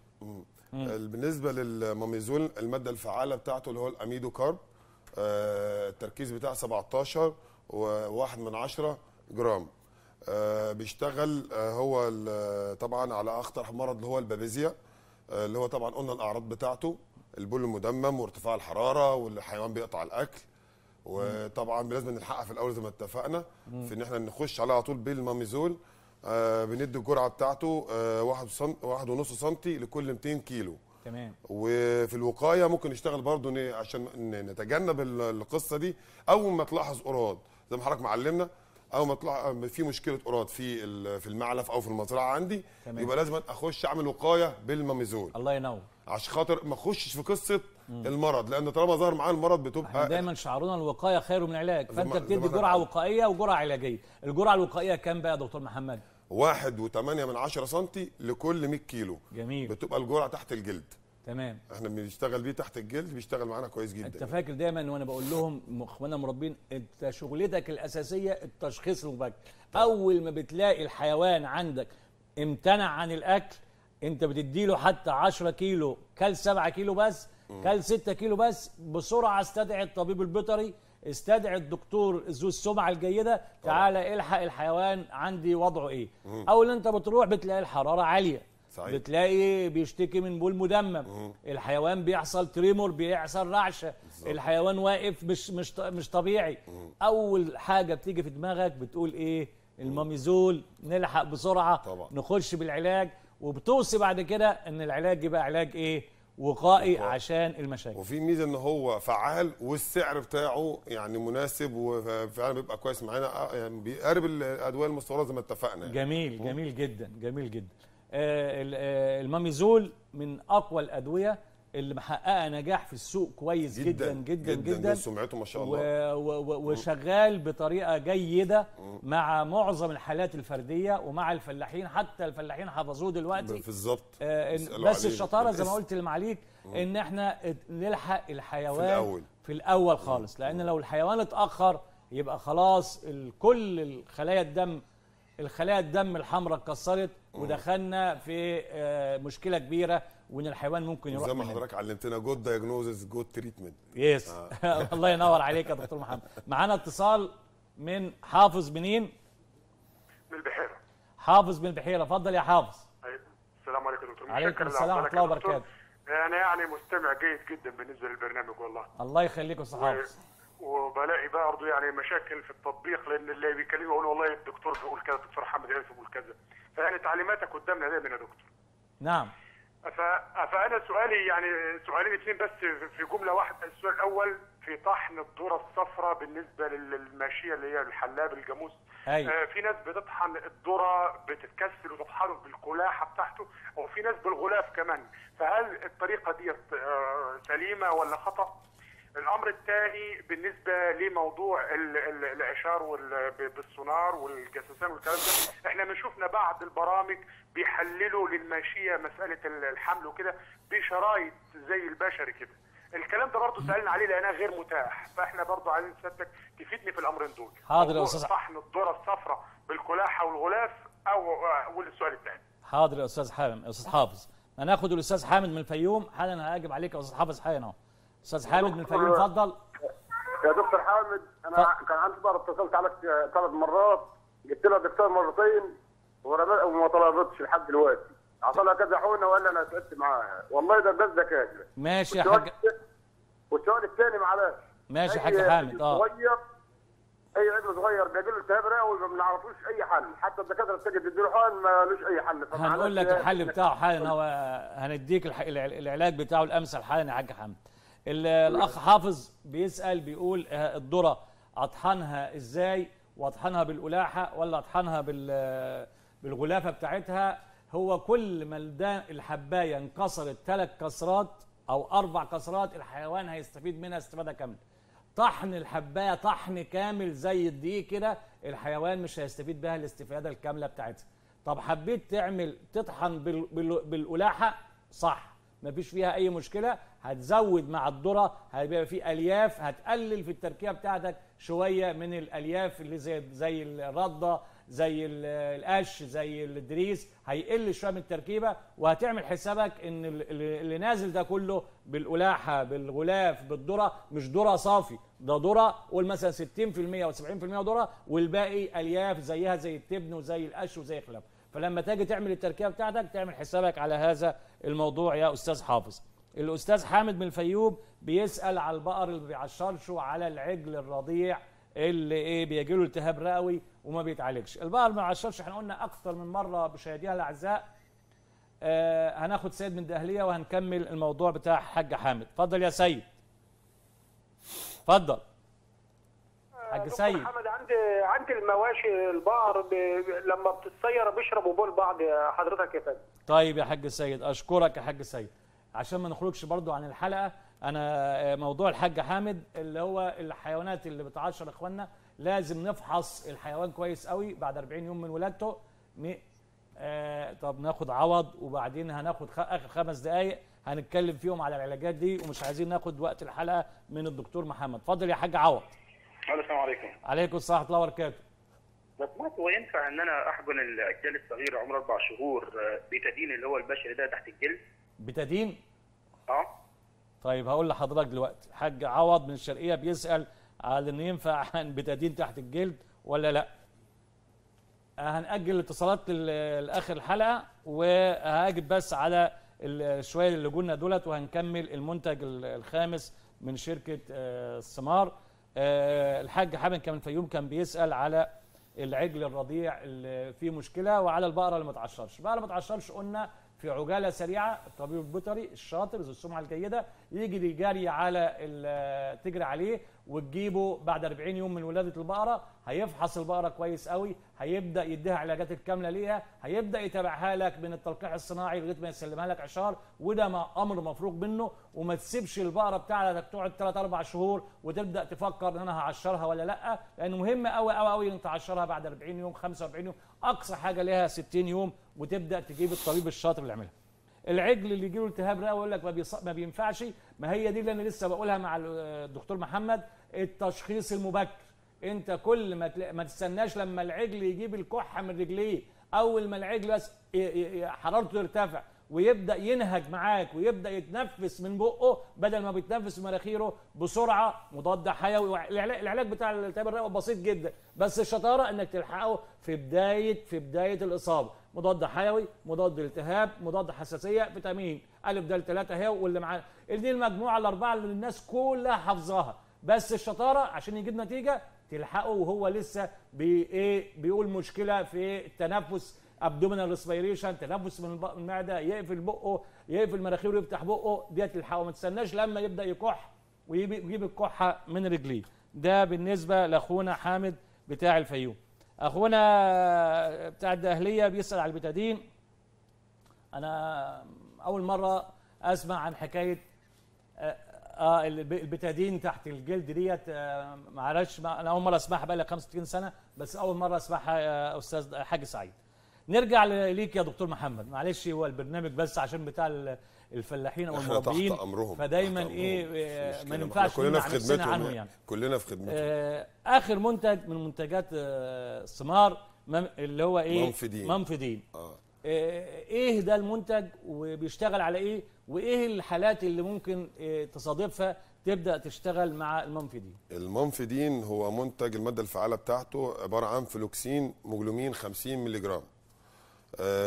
ال- بالنسبة للماميزول المادة الفعالة بتاعته اللي هو ال imidocarb آه، التركيز بتاعه 17 و1 من 10 جرام. آه، بيشتغل آه، هو ال- طبعا على أخطر مرض اللي هو البابيزيا آه، اللي هو طبعا قلنا الأعراض بتاعته البول المدمم وارتفاع الحرارة والحيوان بيقطع الأكل. وطبعا لازم نلحقها في الأول زي ما اتفقنا في إن إحنا نخش عليها على طول بالماميزول. آه، بندي الجرعة بتاعته آه، واحد سم- واحد ونص سنتي لكل 200 كيلو. تمام. وفي الوقاية ممكن نشتغل برضو ن- عشان نتجنب ال- القصة دي. أول ما تلاحظ اوراد زي ما حضرتك معلمنا اول ما في مشكلة اوراد في في المعلف أو في المزرعة عندي تمام. يبقى لازم أخش أعمل وقاية بالماميزول. الله ينور. عشان خاطر ما أخشش في قصة المرض لأن طالما ظهر معايا المرض إحنا بتبقى دايما شعارنا الوقاية خير من العلاج فأنت بتدي جرعة. وقائية وجرعة علاجية. الجرعة الوقائية كام بقى يا دكتور محمد؟ واحد وثمانية من عشرة سنتي لكل 100 كيلو. جميل. بتبقى الجرعة تحت الجلد. تمام. إحنا بنشتغل بيه تحت الجلد بيشتغل معانا كويس انت جدا فاكر دايما وأنا بقول لهم اخوانا مربين انت شغلتك الأساسية التشخيص المبكر أول ما بتلاقي الحيوان عندك امتنع عن الأكل انت بتديله حتى 10 كيلو كل 7 كيلو بس كل 6 كيلو بس بسرعة استدعي الطبيب البيطري استدعي الدكتور ذو السمعة الجيدة تعالى إلحق الحيوان عندي وضعه إيه. أول أنت بتروح بتلاقي الحرارة عالية. صحيح. بتلاقي بيشتكي من بول مدمم. الحيوان بيحصل تريمور بيحصل رعشه الحيوان واقف مش مش مش طبيعي. أول حاجة بتيجي في دماغك بتقول إيه؟ الماميزول. نلحق بسرعة. طبعا. نخش بالعلاج. وبتوصي بعد كده إن العلاج يبقى علاج إيه؟ وقائي وقائي. عشان المشاكل. وفي ميزة إن هو فعال والسعر بتاعه يعني مناسب وفعلا بيبقى كويس معانا. آه، يعني بيقارب الأدوية المستوردة زي ما اتفقنا يعني. جميل جميل جدا جميل جدا. الماميزول من أقوى الأدوية اللي محققة نجاح في السوق كويس جدا جدا جدا, جدا سمعته ما شاء الله. وشغال بطريقة جيدة مع معظم الحالات الفردية ومع الفلاحين حتى الفلاحين حفظوه دلوقتي. بالظبط. آه، بس الشطارة زي ما. قلت لمعاليك إن إحنا نلحق الحيوان في الأول. في الأول خالص. لأن لو الحيوان اتأخر يبقى خلاص كل الخلايا الدم الخلايا الدم الحمراء اتكسرت ودخلنا في آه، مشكلة كبيرة وإن الحيوان ممكن يروح زي ما. حضرتك علمتنا good diagnosis good treatment yes الله ينور عليك يا دكتور محمد. معانا اتصال من حافظ منين؟ من البحيرة. حافظ من البحيرة. اتفضل يا حافظ. أيوة. السلام عليكم دكتور. عليكم السلام ورحمة الله. وبركاته. أنا يعني مستمع جيد جدا بالنسبة للبرنامج والله. الله يخليك يا أستاذ حافظ. وبلاقي برضه يعني مشاكل في التطبيق لأن اللي بيكلمني يقول والله الدكتور بيقول كذا الدكتور محمد عارف بيقول كذا. فيعني تعليماتك قدامنا دايما يا دكتور. نعم. ف... فانا سؤالي يعني سؤالين اثنين بس في جملة واحدة. السؤال الأول في طحن الذره الصفراء بالنسبة للماشية اللي هي الحلاب الجاموس. أيوة. آه في ناس بتطحن الذره بتتكسر وتطحنه بالقلاحه بتاعته وفي ناس بالغلاف كمان. فهل الطريقة دي آه سليمة ولا خطأ؟ الأمر الثاني بالنسبة لموضوع ال- ال- الاشار وال- ب- بالسونار والجاسوسان والكلام ده إحنا بنشوفنا بعض البرامج بيحللوا للماشية مسألة ال- الحمل وكده بشرايط زي البشري كده. الكلام ده برضه سألنا عليه لانها غير متاح فإحنا برضه عايزين سيادتك تفيدني في الأمرين دول. حاضر يا أستاذ. طحن الذره الصفراء بالقلاحه والغلاف أو والسؤال الثاني حاضر يا أستاذ حامد أستاذ حافظ. هناخد الأستاذ حامد من الفيوم؟ حالا هاجب عليك يا أستاذ حافظ حالا أهو. أستاذ حامد من الفيوم اتفضل يا دكتور حامد أنا ف- كان عندي مرة اتصلت عليك ثلاث مرات. جبت لها دكتور مرتين وما طلبتش لحد دلوقتي. عطلها كذا حونه وقال أنا تعبت معاها. والله ده بس دكاتره ماشي يا حاج والسؤال الثاني معلش. ماشي يا حاج حامد آه. صغير أي ابن صغير بيجي له التهاب رئوي ما بنعرفوش أي حل. حتى الدكاترة بتيجي تديله حقن ما لوش أي حل. هنقول لك الحل بتاعه حالا هو هنديك العلاج بتاعه الأمثل حالا يا حاج حامد. الأخ حافظ بيسأل بيقول آه، الذرة أطحنها إزاي؟ وأطحنها بالقلاحه ولا أطحنها بال بالغلافة بتاعتها؟ هو كل ما الحباية انكسرت ثلاث كسرات أو أربع كسرات الحيوان هيستفيد منها استفادة كاملة. طحن الحباية طحن كامل زي الدقيق كده الحيوان مش هيستفيد بها الاستفادة الكاملة بتاعتها. طب حبيت تعمل تطحن بال- بال- بالقلاحه صح. مفيش فيها أي مشكلة. هتزود مع الذرة هيبقى في ألياف هتقلل في التركيبه بتاعتك شوية من الألياف اللي زي زي الرده زي ال- القش زي الدريس. هيقل شوية من التركيبة وهتعمل حسابك إن ال- ال- اللي نازل ده كله بالقلاحة بالغلاف بالذرة مش ذرة صافي. ده ذرة قول مثلا 60% أو 70% ذرة والباقي ألياف زيها زي التبن وزي القش وزي خلاف فلما تيجي تعمل التركيبه بتاعتك تعمل حسابك على هذا الموضوع يا أستاذ حافظ. الأستاذ حامد من الفيوم بيسأل على البقر اللي بيعشرش وعلى العجل الرضيع اللي إيه بيجي له التهاب رئوي وما بيتعالجش. البقر ما بيعشرش إحنا قلنا أكتر من مرة مشاهدينا الأعزاء. آه هناخد سيد من دهليه وهنكمل الموضوع بتاع حاج حامد. اتفضل يا سيد. اتفضل. حاج دكتور سيد. محمد عندي عندي المواشي البقر ب... لما بتتصير بيشربوا بول بعض حضرتك يا فندم. طيب يا حاج سيد أشكرك يا حاج سيد. عشان ما نخرجش برضو عن الحلقة أنا آه، موضوع الحاج حامد اللي هو الحيوانات اللي بتعشر إخواننا لازم نفحص الحيوان كويس قوي بعد 40 يوم من ولادته. ن... آه طب ناخد عوض وبعدين هناخد خ... آخر خمس دقائق هنتكلم فيهم على العلاجات دي ومش عايزين ناخد وقت الحلقة من الدكتور محمد. اتفضل يا حاج عوض. السلام عليكم. عليكم السلام ورحمة الله وبركاته. سمحت هو ينفع إن أنا احقن الأجيال الصغيرة عمر أربع شهور آه، بيتادين اللي هو البشري ده تحت الجلد؟ بتدين؟ آه. طيب هقول لحضرتك دلوقتي. حاج عوض من الشرقية بيسأل على إن ينفع بتدين تحت الجلد ولا لأ. هنأجل الاتصالات لآخر الحلقة وهاجب بس على شوية اللي قلنا دولت وهنكمل المنتج ال- الخامس من شركة آه، الثمار. آه، الحاج حامد كان من الفيوم كان بيسأل على العجل الرضيع اللي فيه مشكلة وعلى البقرة اللي ما تعشرش. البقرة ما تعشرش قلنا في عجالة سريعة الطبيب البيطري الشاطر ذو السمعة الجيدة يجري جري على ال- تجري عليه. وتجيبه بعد 40 يوم من ولادة البقرة هيفحص البقرة كويس قوي هيبدأ يديها علاجات الكاملة ليها هيبدأ يتابعها لك من التلقيح الصناعي لغاية ما يسلمها لك عشار وده ما أمر مفروغ منه وما تسيبش البقرة بتاعتك تقعد 3 4 شهور وتبدأ تفكر ان أنا هعشرها ولا لأ لأنه مهم قوي قوي قوي إن تعشرها بعد 40 يوم 45 يوم أقصى حاجة ليها 60 يوم وتبدأ تجيب الطبيب الشاطر اللي يعملها. العجل اللي يجيله التهاب رئوي يقول لك ما, بيص... ما بينفعش ما هي دي اللي أنا لسه بقولها مع الدكتور محمد التشخيص المبكر أنت كل ما تلا... ما تستناش لما العجل يجيب الكحة من رجليه أول ما العجل بس. حرارته ترتفع ويبدأ ينهج معاك ويبدأ يتنفس من بقه بدل ما بيتنفس من مناخيره بسرعة. مضاد حيوي العلاج, بتاع الالتهاب الرئوي بسيط جدا بس الشطارة إنك تلحقه في بدايه في بداية الإصابة. مضاد حيوي مضاد التهاب مضاد حساسية فيتامين. ألف د 3 أهي واللي معاه. دي المجموعة الأربعة اللي الناس كلها حافظاها. بس الشطارة عشان يجيب نتيجة تلحقه وهو لسه بي إيه بيقول مشكلة في التنفس abdominal respiration تنفس من المعده يقفل بقه يقفل مناخيره يفتح بقه ديت تلحقه ما تستناش لما يبدأ يكح ويجيب يجيب الكحة من رجليه. ده بالنسبة لأخونا حامد بتاع الفيوم. أخونا بتاع الدقهلية بيسأل على البتادين. أنا أول مرة أسمع عن حكاية آه آه، الب- البتادين تحت الجلد ديت آه، ما- أنا أول مرة أسمعها بقى لي 65 سنة بس أول مرة أسمعها يا أستاذ حاج سعيد. نرجع ليك يا دكتور محمد. معلش هو البرنامج بس عشان بتاع ال- الفلاحين أو المربيين أمرهم فدايما تحت إيه أمرهم. آه، مش ما. ينفعش كلنا في خدمتهم عنه يعني. كلنا في خدمتهم. آه، آخر منتج من منتجات آه، الثمار مم- اللي هو إيه؟ منفدين. منفدين آه. آه، إيه ده المنتج وبيشتغل على إيه؟ وإيه الحالات اللي ممكن آه، تصادفها تبدأ تشتغل مع المنفدين المنفدين هو منتج المادة الفعالة بتاعته عبارة عن فلوكسين مجلومين 50 مللي جرام. آه،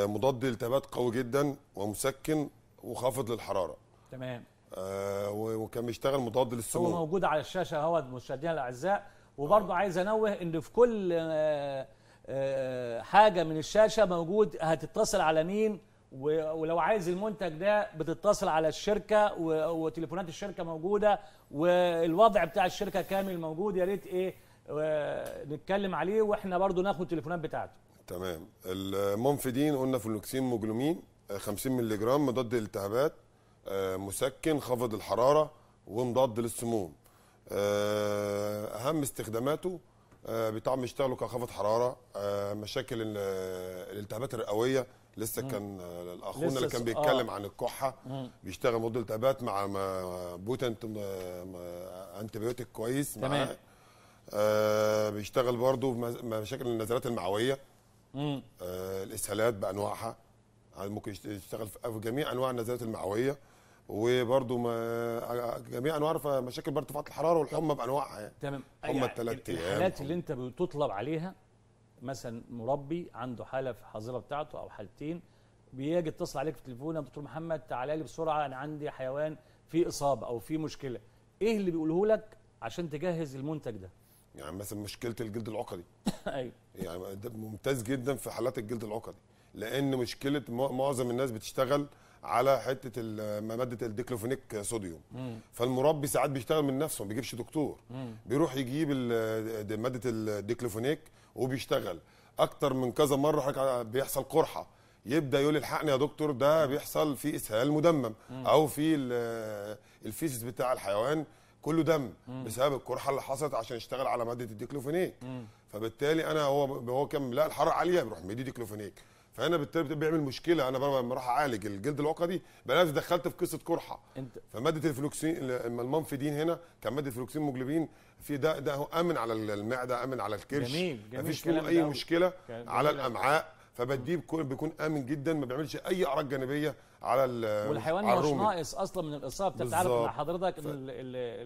مضاد للالتهابات قوي جدا ومسكن وخافض للحرارة. تمام. آه، وكان بيشتغل مضاد هو للسموم موجود على الشاشة اهوت مشاهدينا الأعزاء. وبرضه عايز انوه ان في كل آه، آه، حاجة من الشاشة موجود هتتصل على مين؟ ولو عايز المنتج ده بتتصل على الشركة وتليفونات الشركة موجودة والوضع بتاع الشركة كامل موجود يا ريت إيه آه، نتكلم عليه وإحنا برضه ناخد التليفونات بتاعته. تمام المنفدين قلنا فلوكسين مجلومين آه، 50 مللي جرام مضاد للالتهابات آه، مسكن خافض الحرارة ومضاد للسموم آه، أهم استخداماته آه، بتاع بيشتغلوا كخافض حرارة آه، مشاكل ال- الالتهابات الرئوية لسه كان آه، اخونا لسه اللي كان بيتكلم آه. عن الكحة بيشتغل مضاد التهابات مع بوتنت انتبيوتيك كويس تمام. آه بيشتغل برضه مشاكل النزلات المعوية مم. آه الإسهالات بأنواعها. يعني ممكن يشت- يشتغل في في جميع أنواع النزلات المعوية وبرضه ما جميع أنواع مشاكل ارتفاعات الحرارة والحمى بأنواعها يعني. تمام. هم يعني التلات أيام. الحالات اللي أنت بتطلب عليها مثلا مربي عنده حالة في الحظيره بتاعته أو حالتين بيجي يتصل عليك في التليفون يا دكتور محمد تعالى لي بسرعة أنا عندي حيوان فيه إصابة أو فيه مشكلة. إيه اللي بيقوله لك عشان تجهز المنتج ده؟ يعني مثلا مشكلة الجلد العقدي. أيوه. يعني ده ممتاز جدا في حالات الجلد العقدي لأن مشكلة مع- معظم الناس بتشتغل على حتة مادة ال diclofenac sodium. فالمربي ساعات بيشتغل من نفسه ما بيجيبش دكتور. بيروح يجيب مادة الديكلوفينيك وبيشتغل. أكتر من كذا مرة حضرتك بيحصل قرحة. يبدأ يقول الحقني يا دكتور ده بيحصل فيه إسهال مدمم أو في ال- ال feces بتاع الحيوان كله دم بسبب القرحة اللي حصلت عشان يشتغل على مادة الديكلوفينيك. فبالتالي أنا هو هو كان لا الحرارة عالية بيروح مدي ديكلوفينيك. فأنا بالتالي بيعمل مشكلة. أنا لما أروح أعالج الجلد العقدي بقى نفسي دخلت في قصة قرحة. فمادة ال flunixin المنفذين هنا كان مادة ال flunixin meglumine في ده ده هو آمن على المعده آمن على الكرش. جميل، جميل. مفيش ده اي. مشكلة على. الأمعاء. فبديه بيكون بيكون آمن جدا ما بيعملش أي أعراض جانبية على ال- والحيوان على مش. ناقص أصلا من الإصابة انت عارف مع. حضرتك ال-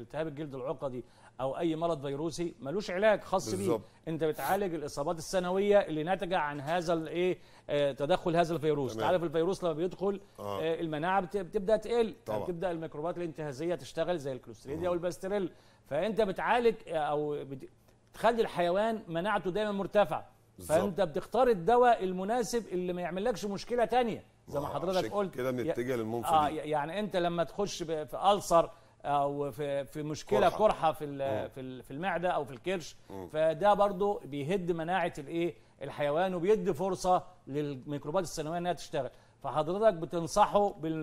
التهاب الجلد العقدي أو أي مرض فيروسي ملوش علاج خاص بيه. أنت بتعالج الإصابات الثانوية اللي ناتجة عن هذا الايه آه، تدخل هذا الفيروس تمام. تعرف الفيروس لما بيدخل آه. آه، المناعة بت- بتبدأ تقل طبعا. بتبدأ الميكروبات الانتهازية تشتغل زي ال clostridia وال pasteurella فأنت بتعالج آه، أو بت- تخلي الحيوان مناعته دايما مرتفعة فانت بتختار الدواء المناسب اللي ما يعملكش مشكلة تانية زي ما آه، حضرتك قلت كده بنتجه للمنفذين. آه يعني انت لما تخش في ألسر أو في في مشكلة قرحة. قرحه في ال- في ال- في المعدة أو في الكرش فده برضو بيهد مناعة الإيه الحيوان وبيدي فرصة للميكروبات السنوية إنها تشتغل فحضرتك بتنصحه بال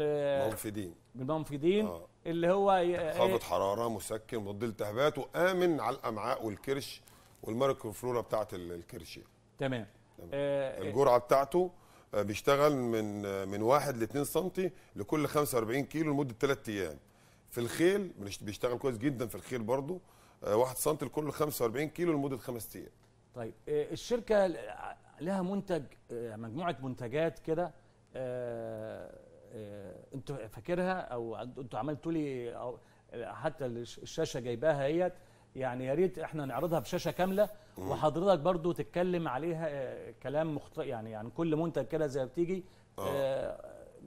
منفذين بالمنفذين آه. اللي هو خافض حرارة مسكن مضاد التهابات وآمن على الأمعاء والكرش والمايكروفلورا بتاعت ال- الكرش يعني. تمام. آه الجرعة بتاعته آه، بيشتغل من آه، من 1 ل 2 سم لكل 45 كيلو لمدة 3 أيام. في الخيل بيشتغل كويس جدا في الخيل برضو 1 سم لكل 45 كيلو لمدة 5 أيام. طيب آه، الشركة لها منتج آه، مجموعة منتجات كده آه، آه، أنتوا فاكرها؟ أو أنتوا عملتوا لي حتى الش- الشاشة جايباها هيت. يعني يا ريت إحنا نعرضها بشاشة كاملة وحضرتك برضو تتكلم عليها آه، كلام مخت... يعني عن كل منتج كده زي ما بتيجي آه،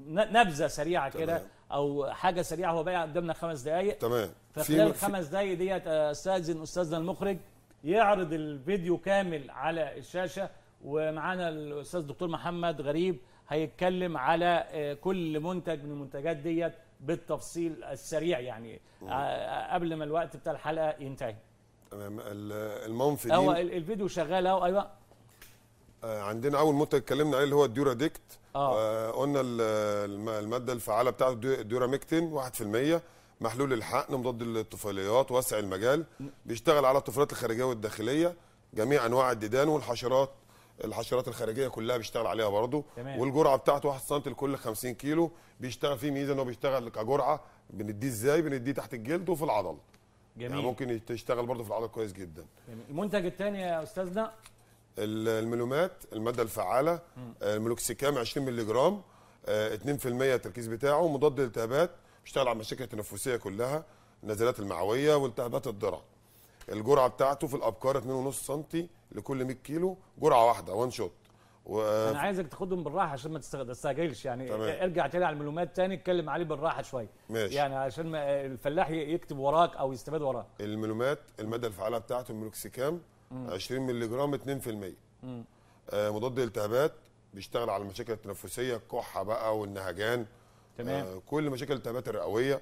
ن- نبذة سريعة كده. أو حاجة سريعة هو باقي قدامنا خمس دقايق. تمام. فخلال في- الخمس دقايق ديت استاذن استاذنا المخرج يعرض الفيديو كامل على الشاشة ومعانا الأستاذ دكتور محمد غريب هيتكلم على آه، كل منتج من المنتجات ديت بالتفصيل السريع يعني آه، قبل ما الوقت بتاع الحلقة ينتهي. تمام. ال- المنفذين هو ال- الفيديو شغال أهو أيوه. آه، عندنا أول منتج اتكلمنا عليه اللي هو الديورا ديكت. آه. آه قلنا ال- الم- المادة الفعالة بتاعته الديو- ال doramectin 1% محلول الحقن مضاد للطفيليات واسع المجال بيشتغل على الطفيلات الخارجية والداخلية جميع أنواع الديدان والحشرات. الحشرات الخارجية كلها بيشتغل عليها برضه. والجرعة بتاعته 1 سم لكل 50 كيلو بيشتغل فيه ميزة ان هو بيشتغل كجرعة بنديه إزاي؟ بنديه تحت الجلد وفي العضل. يعني جميل ممكن يشتغل برضه في العضل كويس جدا. جميل. المنتج الثاني يا أستاذنا؟ ال- الملومات المادة الفعالة آه، الملوكسيكام 20 مللي جرام آه، 2% التركيز بتاعه مضاد للالتهابات بيشتغل على المشاكل التنفسية كلها النزلات المعوية والتهابات الضرع. الجرعة بتاعته في الابكار 2.5 سم لكل 100 كيلو جرعة واحدة وان شوت و أنا عايزك تاخدهم بالراحة عشان ما تستعجلش يعني تمام. ارجع تاني على المعلومات تاني اتكلم عليه بالراحة شوية. ماشي. يعني عشان ما الفلاح يكتب وراك أو يستفاد وراك. الملومات المادة الفعالة بتاعته الملوكسيكام 20 مللي جرام 2% آه، مضاد للالتهابات بيشتغل على المشاكل التنفسية الكحة بقى والنهجان. تمام. آه، كل مشاكل الالتهابات الرئوية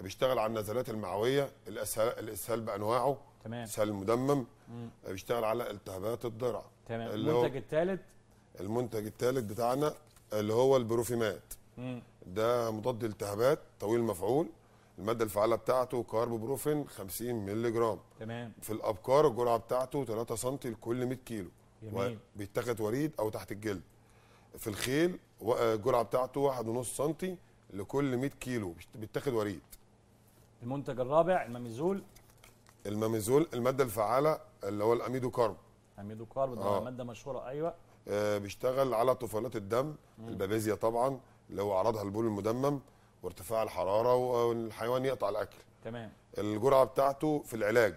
بيشتغل على النزلات المعوية الاسهال الإسهال بأنواعه. تمام. الاسهال المدمم بيشتغل على التهابات الضرع. تمام. المنتج الثالث المنتج الثالث بتاعنا اللي هو البروفيمات. ده مضاد التهابات طويل المفعول المادة الفعالة بتاعته carprofen 50 مللي جرام. تمام. في الأبقار الجرعة بتاعته 3 سم لكل 100 كيلو. جميل. بيتاخد وريد أو تحت الجلد. في الخيل الجرعة بتاعته 1.5 سم لكل 100 كيلو. بيتاخد وريد. المنتج الرابع الماميزول. الماميزول المادة الفعالة اللي هو ال imidocarb. imidocarb ده آه. مادة مشهورة أيوه. آه، بيشتغل على طفيلات الدم ال babesia طبعا اللي هو أعراضها البول المدمم وارتفاع الحرارة والحيوان يقطع الأكل. تمام. الجرعة بتاعته في العلاج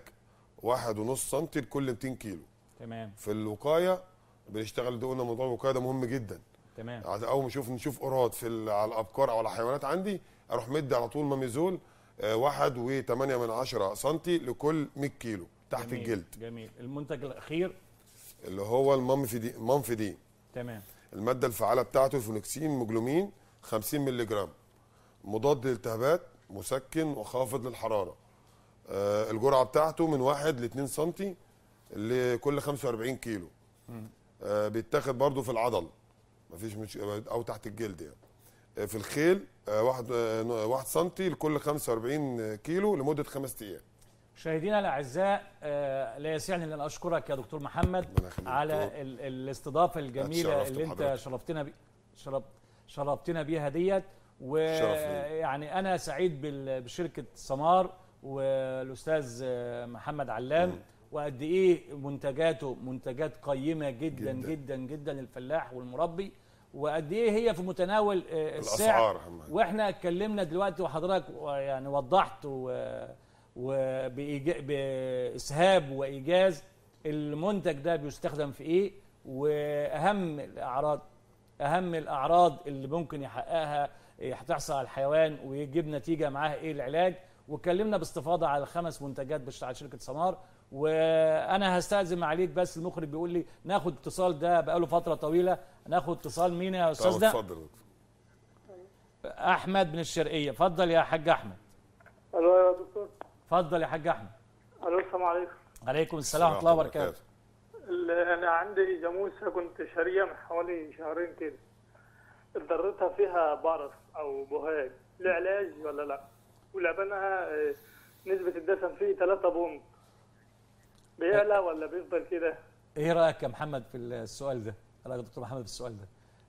واحد ونص سنتي لكل 200 كيلو. تمام. في الوقاية بنشتغل ده قلنا موضوع الوقايه ده مهم جدا. تمام. عايز أول ما أشوف نشوف قراد في على الأبقار أو على الحيوانات عندي أروح مدي على طول ماميزول واحد وثمانية من عشرة سنتي لكل 100 كيلو تحت جميل. الجلد. جميل. المنتج الأخير؟ اللي هو المامفيدين مامفيدين تمام. المادة الفعالة بتاعته الفونكسين مجلومين 50 مللي جرام. مضاد للالتهابات مسكن وخافض للحرارة. آه الجرعة بتاعته من 1 ل 2 سم لكل 45 كيلو. آه بيتاخد برضو في العضل. مفيش مش أو تحت الجلد يعني. في الخيل آه واحد آه واحد سم لكل 45 كيلو لمدة خمس أيام. مشاهدينا الأعزاء آه، لا يسعني إن أشكرك يا دكتور محمد على الاستضافة الجميلة اللي أنت. شرفتنا بي شرف شرفتنا بيها ديت. ويعني أنا سعيد بشركة سمار والأستاذ آه، محمد علام وقد إيه منتجاته منتجات قيمة جدا جداً. جدا جدا للفلاح والمربي. وقد إيه هي في متناول آه، السعر؟ الأسعار. وإحنا اتكلمنا دلوقتي وحضرتك يعني وضحت بإسهاب وإيجاز المنتج ده بيستخدم في إيه وأهم الأعراض أهم الأعراض اللي ممكن يحققها هتحصل على الحيوان ويجيب نتيجة معاها إيه العلاج. واتكلمنا باستفاضة على الخمس منتجات بتاعت شركة سمار. وأنا هستأذن عليك بس المخرج بيقول لي ناخد اتصال ده بقاله فترة طويلة ناخد اتصال مين يا طب استاذنا اتفضل. أحمد من الشرقية. اتفضل يا حاج أحمد. ألو يا دكتور. اتفضل يا حاج أحمد. ألو السلام عليكم. عليكم السلام ورحمة الله وبركاته. أنا عندي جاموسة كنت شاريها من حوالي شهرين كده. اتضرتها فيها برص أو بهاج. له علاج ولا لأ؟ ولبنها آه، نسبة الدسم فيه 3 بوم بيعلى ولا بيفضل كده؟ إيه رأيك يا محمد في السؤال ده؟ إيه رأيك يا دكتور محمد في السؤال ده؟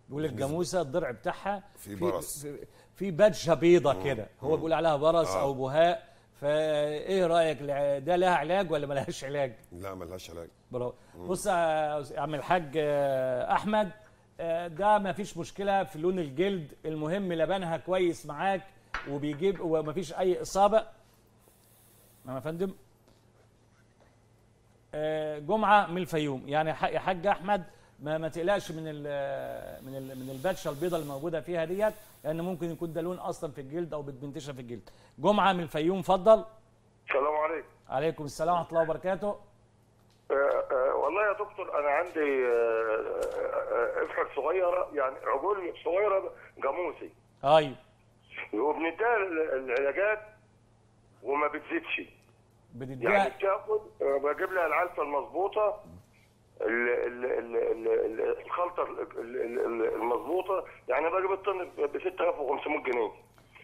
بيقول لك جاموسة الضرع بتاعها في برص. في, في بدشه بيضة كده هو بيقول عليها برص آه. أو بهاء فإيه رأيك ده لها علاج ولا ملهاش علاج؟ لا ملهاش علاج. برافو. بص يا عم الحاج آه، أحمد آه، ده ما فيش مشكلة في لون الجلد المهم لبنها كويس معاك وبيجيب وما فيش أي إصابة. نعم يا فندم. جمعة من الفيوم. يعني يا حاج أحمد ما, ما تقلقش من ال من ال من الباتشه البيضاء الموجوده فيها ديت لأن ممكن يكون ده لون أصلا في الجلد أو بتنتشر في الجلد. جمعة من الفيوم اتفضل. السلام عليكم. عليكم السلام ورحمة الله وبركاته. آه، آه، والله يا دكتور أنا عندي آه، آه، افحر صغيرة يعني عجول صغيرة جاموسي. أيوه وبنديها ال- العلاجات وما بتزيدش. يعني بتديها بتاخد آه، بجيب لها العلفة المظبوطة ال- ال- ال- ال- ال- الخلطة ال- ال- ال- المظبوطة يعني بجيب الطن ب 6500 جنيه.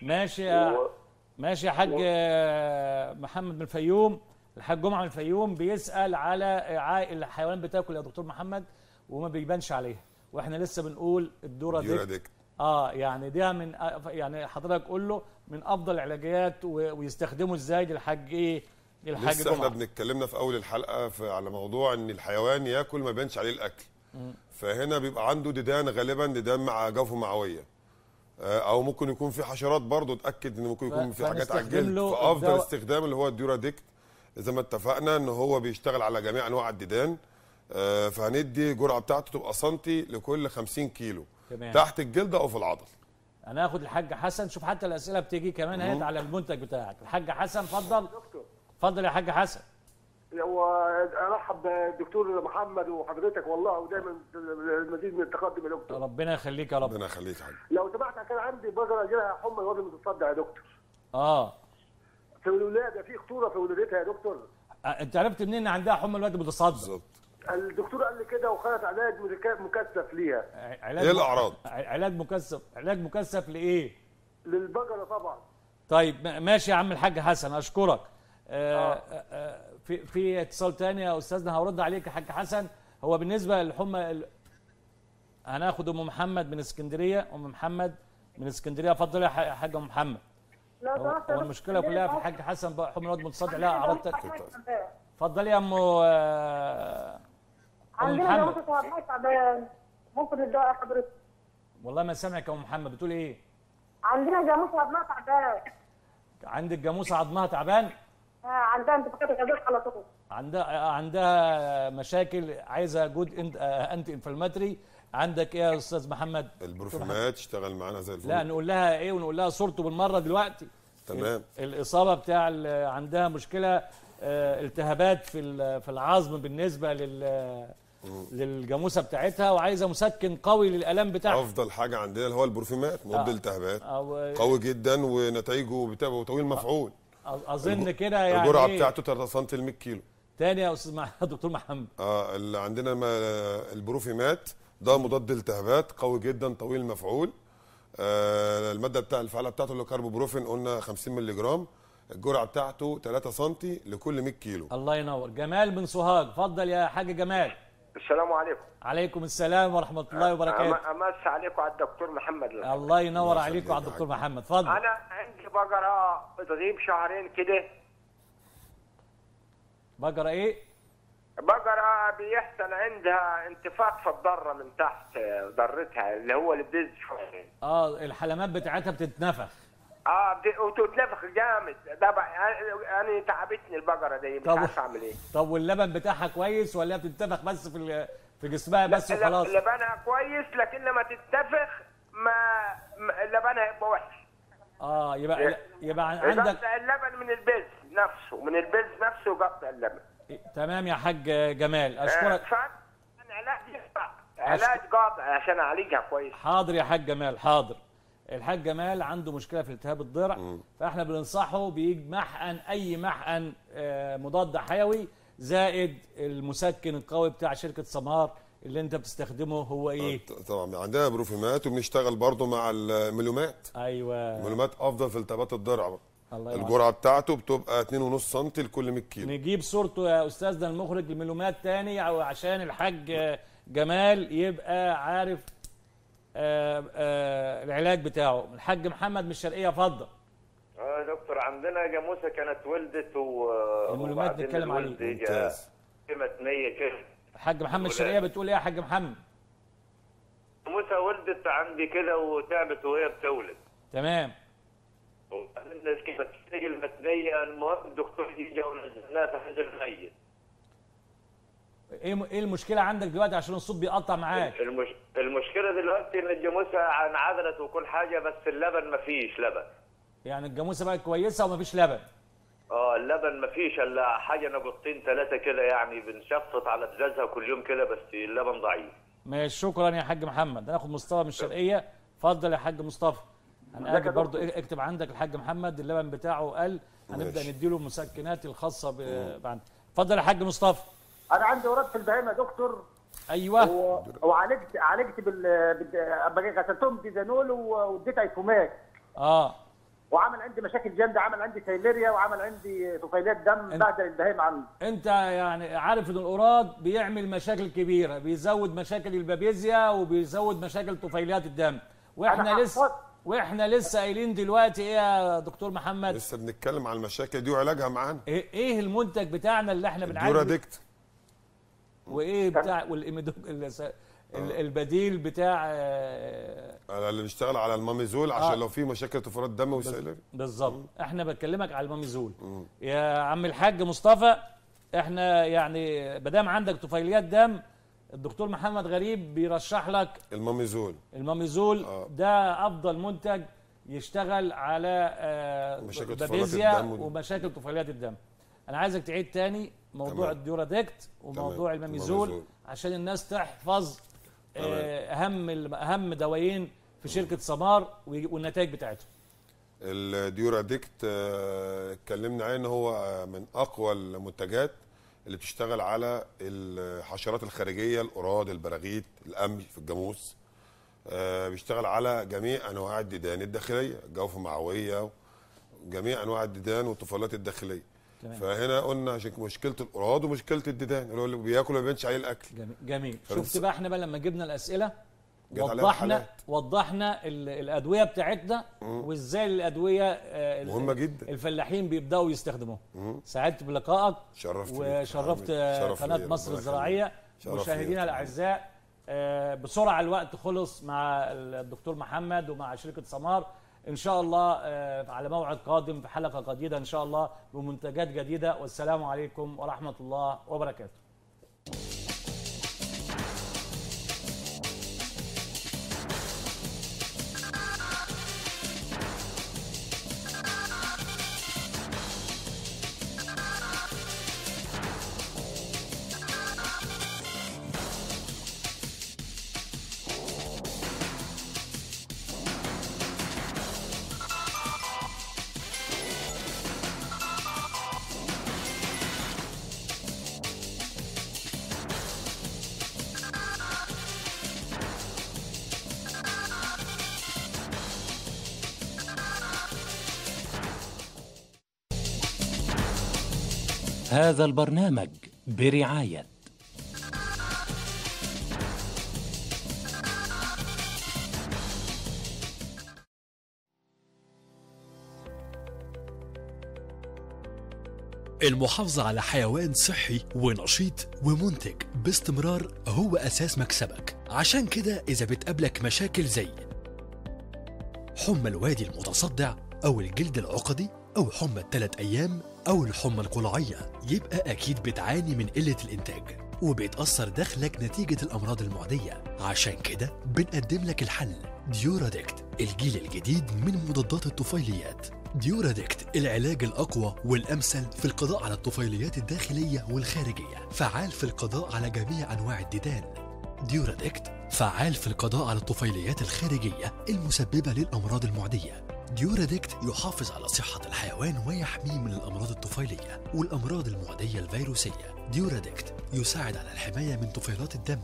ماشي يا و- ماشي يا حاج آه، محمد من الفيوم. الحاج جمعة من الفيوم بيسأل على الحيوان بتاكل يا دكتور محمد وما بيبانش عليها. وإحنا لسه بنقول الدورة دي ديك. آه يعني ده من يعني حضرتك قول له من أفضل العلاجات و- ويستخدمه إزاي للحاج إيه؟ للحاج لسه إحنا بنتكلمنا في أول الحلقة في على موضوع إن الحيوان ياكل ما يبانش عليه الأكل. فهنا بيبقى عنده ديدان غالبا ديدان مع جوف معوية. آه، أو ممكن يكون في حشرات برضه اتاكد إن ممكن يكون في حاجات على الجلد. فأفضل الدواء- استخدام اللي هو الديوراديكت زي ما اتفقنا إن هو بيشتغل على جميع أنواع الديدان آه، فهندي الجرعة بتاعته تبقى سنتي لكل 50 كيلو. تمام. تحت الجلد أو في العضل. هناخد الحاج حسن. شوف حتى الأسئلة بتيجي كمان اهيت على المنتج بتاعك. الحاج حسن اتفضل. اتفضل يا حاج حسن. وارحب بالدكتور محمد وحضرتك والله ودايما المزيد من التقدم يا دكتور. ربنا يخليك يا رب. ربنا يخليك يا حاج. لو سمحت كان عندي بقره جالها حمى الوزن متصدع يا دكتور. آه. في الولادة في خطورة في ولادتها يا دكتور. أنت عرفت منين إن عندها حمى الواد متصدع بالظبط. الدكتور قال لي كده وخدت علاج مكثف ليها. علاج إيه الأعراض؟ علاج مكثف علاج مكثف لإيه؟ للبقرة طبعا. طيب ما- ماشي يا عم الحاج حسن أشكرك. في في اتصال تاني يا استاذنا هرد عليك يا حاج حسن. هو بالنسبة للحمى. هناخد أم محمد من اسكندرية. أم محمد من اسكندرية. اتفضل يا حاج أم محمد. هو المشكلة كلها في الحاج حسن بقى حمل الواد متصدع اعراض تانية. اتفضلي يا أم آه، أم عندنا محمد. ممكن ندوها حضرتك. والله ما سامعك يا أم محمد. بتقول إيه؟ عندنا جاموسة وعضمات تعبان. عندك جاموسه عظمها تعبان؟ آه، عندها انتفاخات غدير على طول. عندها عندها مشاكل عايزة جود انت anti-inflammatory عندك إيه يا أستاذ محمد؟ البروفيمات اشتغل معانا زي الفل. لا نقول لها إيه ونقول لها صورته بالمرة دلوقتي. تمام. الإصابة بتاع عندها مشكلة آه، التهابات في ال- في العظم بالنسبة لل للجاموسة بتاعتها وعايزة مسكن قوي للالام بتاعها. أفضل حاجة عندنا اللي هو البروفيمات مضاد آه. التهابات. قوي جدا ونتائجه بتبقى طويل مفعول. أظن كده يعني الجرعة إيه؟ بتاعته 3 سم ل 100 كيلو. تاني يا أستاذ مح- دكتور محمد. آه اللي عندنا ما البروفيمات ده مضاد التهابات قوي جدا طويل المفعول آه المادة بتاع الفعالة بتاعته اللي carprofen قلنا 50 مللي جرام. الجرعة بتاعته 3 سم لكل 100 كيلو. الله ينور. جمال من سوهاج اتفضل يا حاج جمال. السلام عليكم. عليكم السلام ورحمة الله وبركاته. أم- أمسي عليكم على الدكتور محمد. لله. الله ينور عليك وعلى الدكتور محمد. اتفضل. أنا عندي بقرة بتغيب شهرين كده. بقرة إيه؟ بقرة بيحصل عندها انتفاخ في الضرة من تحت ضرتها اللي هو البيز شوية. آه الحلمات بتاعتها بتتنفخ. آه وتتنفخ جامد. ده بقى أنا تعبتني البقرة دي مش عارف أعمل إيه. طب واللبن بتاعها كويس ولا هي بتتنفخ بس في في جسمها بس لا- وخلاص لبنها كويس لكن لما تتنفخ ما لبنها يبقى وحش. آه يبقى يبقى عندك اللبن من البز نفسه من البز نفسه يقطع اللبن. تمام يا حاج جمال. أشكرك. اشكرك علاج يقطع. علاج قاطع عشان أعالجها كويس. حاضر يا حاج جمال حاضر. الحاج جمال عنده مشكلة في التهاب الضرع فإحنا بننصحه بيجي محقن أي محقن آه، مضاد حيوي زائد المسكن القوي بتاع شركة سمار اللي أنت بتستخدمه هو إيه؟ طبعا عندنا بروفيمات وبنشتغل برضو مع الميلومات أيوه. الميلومات أفضل في التهابات الضرع. الله ينور. الجرعة بتاعته بتبقى 2.5 سم لكل 100 كيلو. نجيب صورته يا أستاذنا المخرج لمعلومات تاني عشان الحاج جمال يبقى عارف العلاج بتاعه. الحاج محمد من الشرقية اتفضل. آه يا دكتور عندنا جاموسه كانت ولدت و المعلومات نتكلم عليه. ممتاز. متنيه كده الحاج محمد الشرقية بتقول إيه يا حاج محمد؟ جاموسه ولدت عندي كده وتعبت وهي بتولد. تمام. وبعدين كده تيجي المتنيه المهم الدكتور يجي ونزلناها في حجر ميت. إيه إيه المشكلة عندك دلوقتي عشان الصوت بيقطع معاك؟ المش... المشكلة دلوقتي إن الجاموسة انعدلت وكل حاجة بس اللبن مفيش لبن. يعني الجاموسة بقت كويسة ومفيش لبن؟ آه اللبن مفيش إلا حاجة نقطتين ثلاثة كده يعني بنشفط على دجاجها كل يوم كده بس اللبن ضعيف. ماشي شكرا يا حاج محمد. هناخد مصطفى من الشرقية. اتفضل يا حاج مصطفى. هنأكد برضو إيه- اكتب عندك الحاج محمد اللبن بتاعه قل. هنبدأ. نديله المسكنات الخاصة ب... بعد. اتفضل يا حاج مصطفى. أنا عندي قراد في البهايم يا دكتور. أيوه. و... وعالجت عالجت بال, بال... غسلتهم ديازينول واديت ايفوماك آه. وعمل عندي مشاكل جامدة عمل عندي ثيليريا وعمل عندي طفيلات دم بهدل البهايم عندي أنت يعني عارف إن القراد بيعمل مشاكل كبيرة بيزود مشاكل البابيزيا وبيزود مشاكل طفيليات الدم. وإحنا لسه وإحنا لسه قايلين دلوقتي إيه يا دكتور محمد؟ لسه بنتكلم على المشاكل دي وعلاجها معانا. إيه إيه المنتج بتاعنا اللي إحنا بنعالج دوراديكت وايه بتاع الس- ال- البديل بتاع آه، اللي بيشتغل على الماميزول عشان آه. لو في مشاكل طفرات دم وسائل بالظبط. إحنا بكلمك على الماميزول يا عم الحاج مصطفى إحنا يعني ما دام عندك طفيليات دم الدكتور محمد غريب بيرشح لك الماميزول الماميزول ده أفضل منتج يشتغل على آه، مشاكل بابيزيا الدم. ومشاكل طفيليات الدم. أنا عايزك تعيد تاني. موضوع. الديورادكت وموضوع. الماميزول. عشان الناس تحفظ. آه، أهم أهم دوايين في شركة سمار والنتائج بتاعتهم الديوراديكت آه، اتكلمنا عليه إن هو آه، من أقوى المنتجات اللي بتشتغل على الحشرات الخارجية القراد البراغيث الامل في الجاموس بيشتغل على جميع أنواع الديدان الداخلية الجوف معوية جميع أنواع الديدان والطفيلات الداخلية فهنا قلنا عشان مشكلة القراد ومشكلة الديدان اللي هو اللي بياكل ما بيبانش عليه الأكل جميل, جميل. شفت بقى إحنا بقى لما جبنا الأسئلة وضحنا. وضحنا ال- الأدوية بتاعتنا وإزاي الأدوية آه، مهمة جدا. الفلاحين بيبدأوا يستخدموها سعدت بلقائك شرفت. وشرفت قناة. مصر الزراعية مشاهدينا. الأعزاء آه، بسرعة الوقت خلص مع الدكتور محمد ومع شركة سمار إن شاء الله آه، على موعد قادم في حلقة جديده إن شاء الله بمنتجات جديدة. والسلام عليكم ورحمة الله وبركاته. هذا البرنامج برعاية. المحافظة على حيوان صحي ونشيط ومنتج باستمرار هو أساس مكسبك. عشان كده إذا بتقابلك مشاكل زي حمى الوادي المتصدع أو الجلد العقدي أو حمى الثلاث أيام أو الحمى القلعية. يبقى أكيد بتعاني من قلة الإنتاج وبيتأثر دخلك نتيجة الأمراض المعدية. عشان كده بنقدم لك الحل ديورادكت الجيل الجديد من مضادات الطفيليات. ديورادكت العلاج الأقوى والأمثل في القضاء على الطفيليات الداخلية والخارجية فعال في القضاء على جميع أنواع الديدان. ديورادكت فعال في القضاء على الطفيليات الخارجية المسببة للأمراض المعدية. ديورادكت يحافظ على صحة الحيوان ويحميه من الأمراض الطفيلية والأمراض المعدية الفيروسية. ديورادكت يساعد على الحماية من طفيلات الدم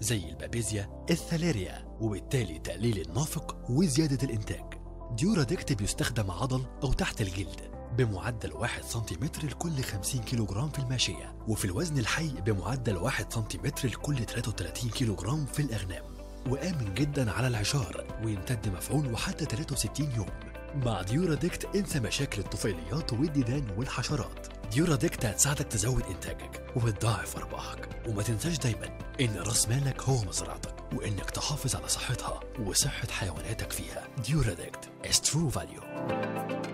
زي البابيزيا الثيليريا وبالتالي تقليل النافق وزيادة الإنتاج. ديورادكت بيستخدم عضل أو تحت الجلد بمعدل 1 سنتيمتر لكل 50 كيلوغرام في الماشية وفي الوزن الحي بمعدل 1 سنتيمتر لكل 33 كيلوغرام في الأغنام. وآمن جدا على العشار ويمتد مفعوله حتى 63 يوم. مع ديورادكت انسى مشاكل الطفيليات والديدان والحشرات. ديورادكت هتساعدك تزود إنتاجك وتضاعف أرباحك. وما تنساش دايما إن رأس مالك هو مزرعتك وإنك تحافظ على صحتها وصحة حيواناتك فيها. ديورادكت is true value.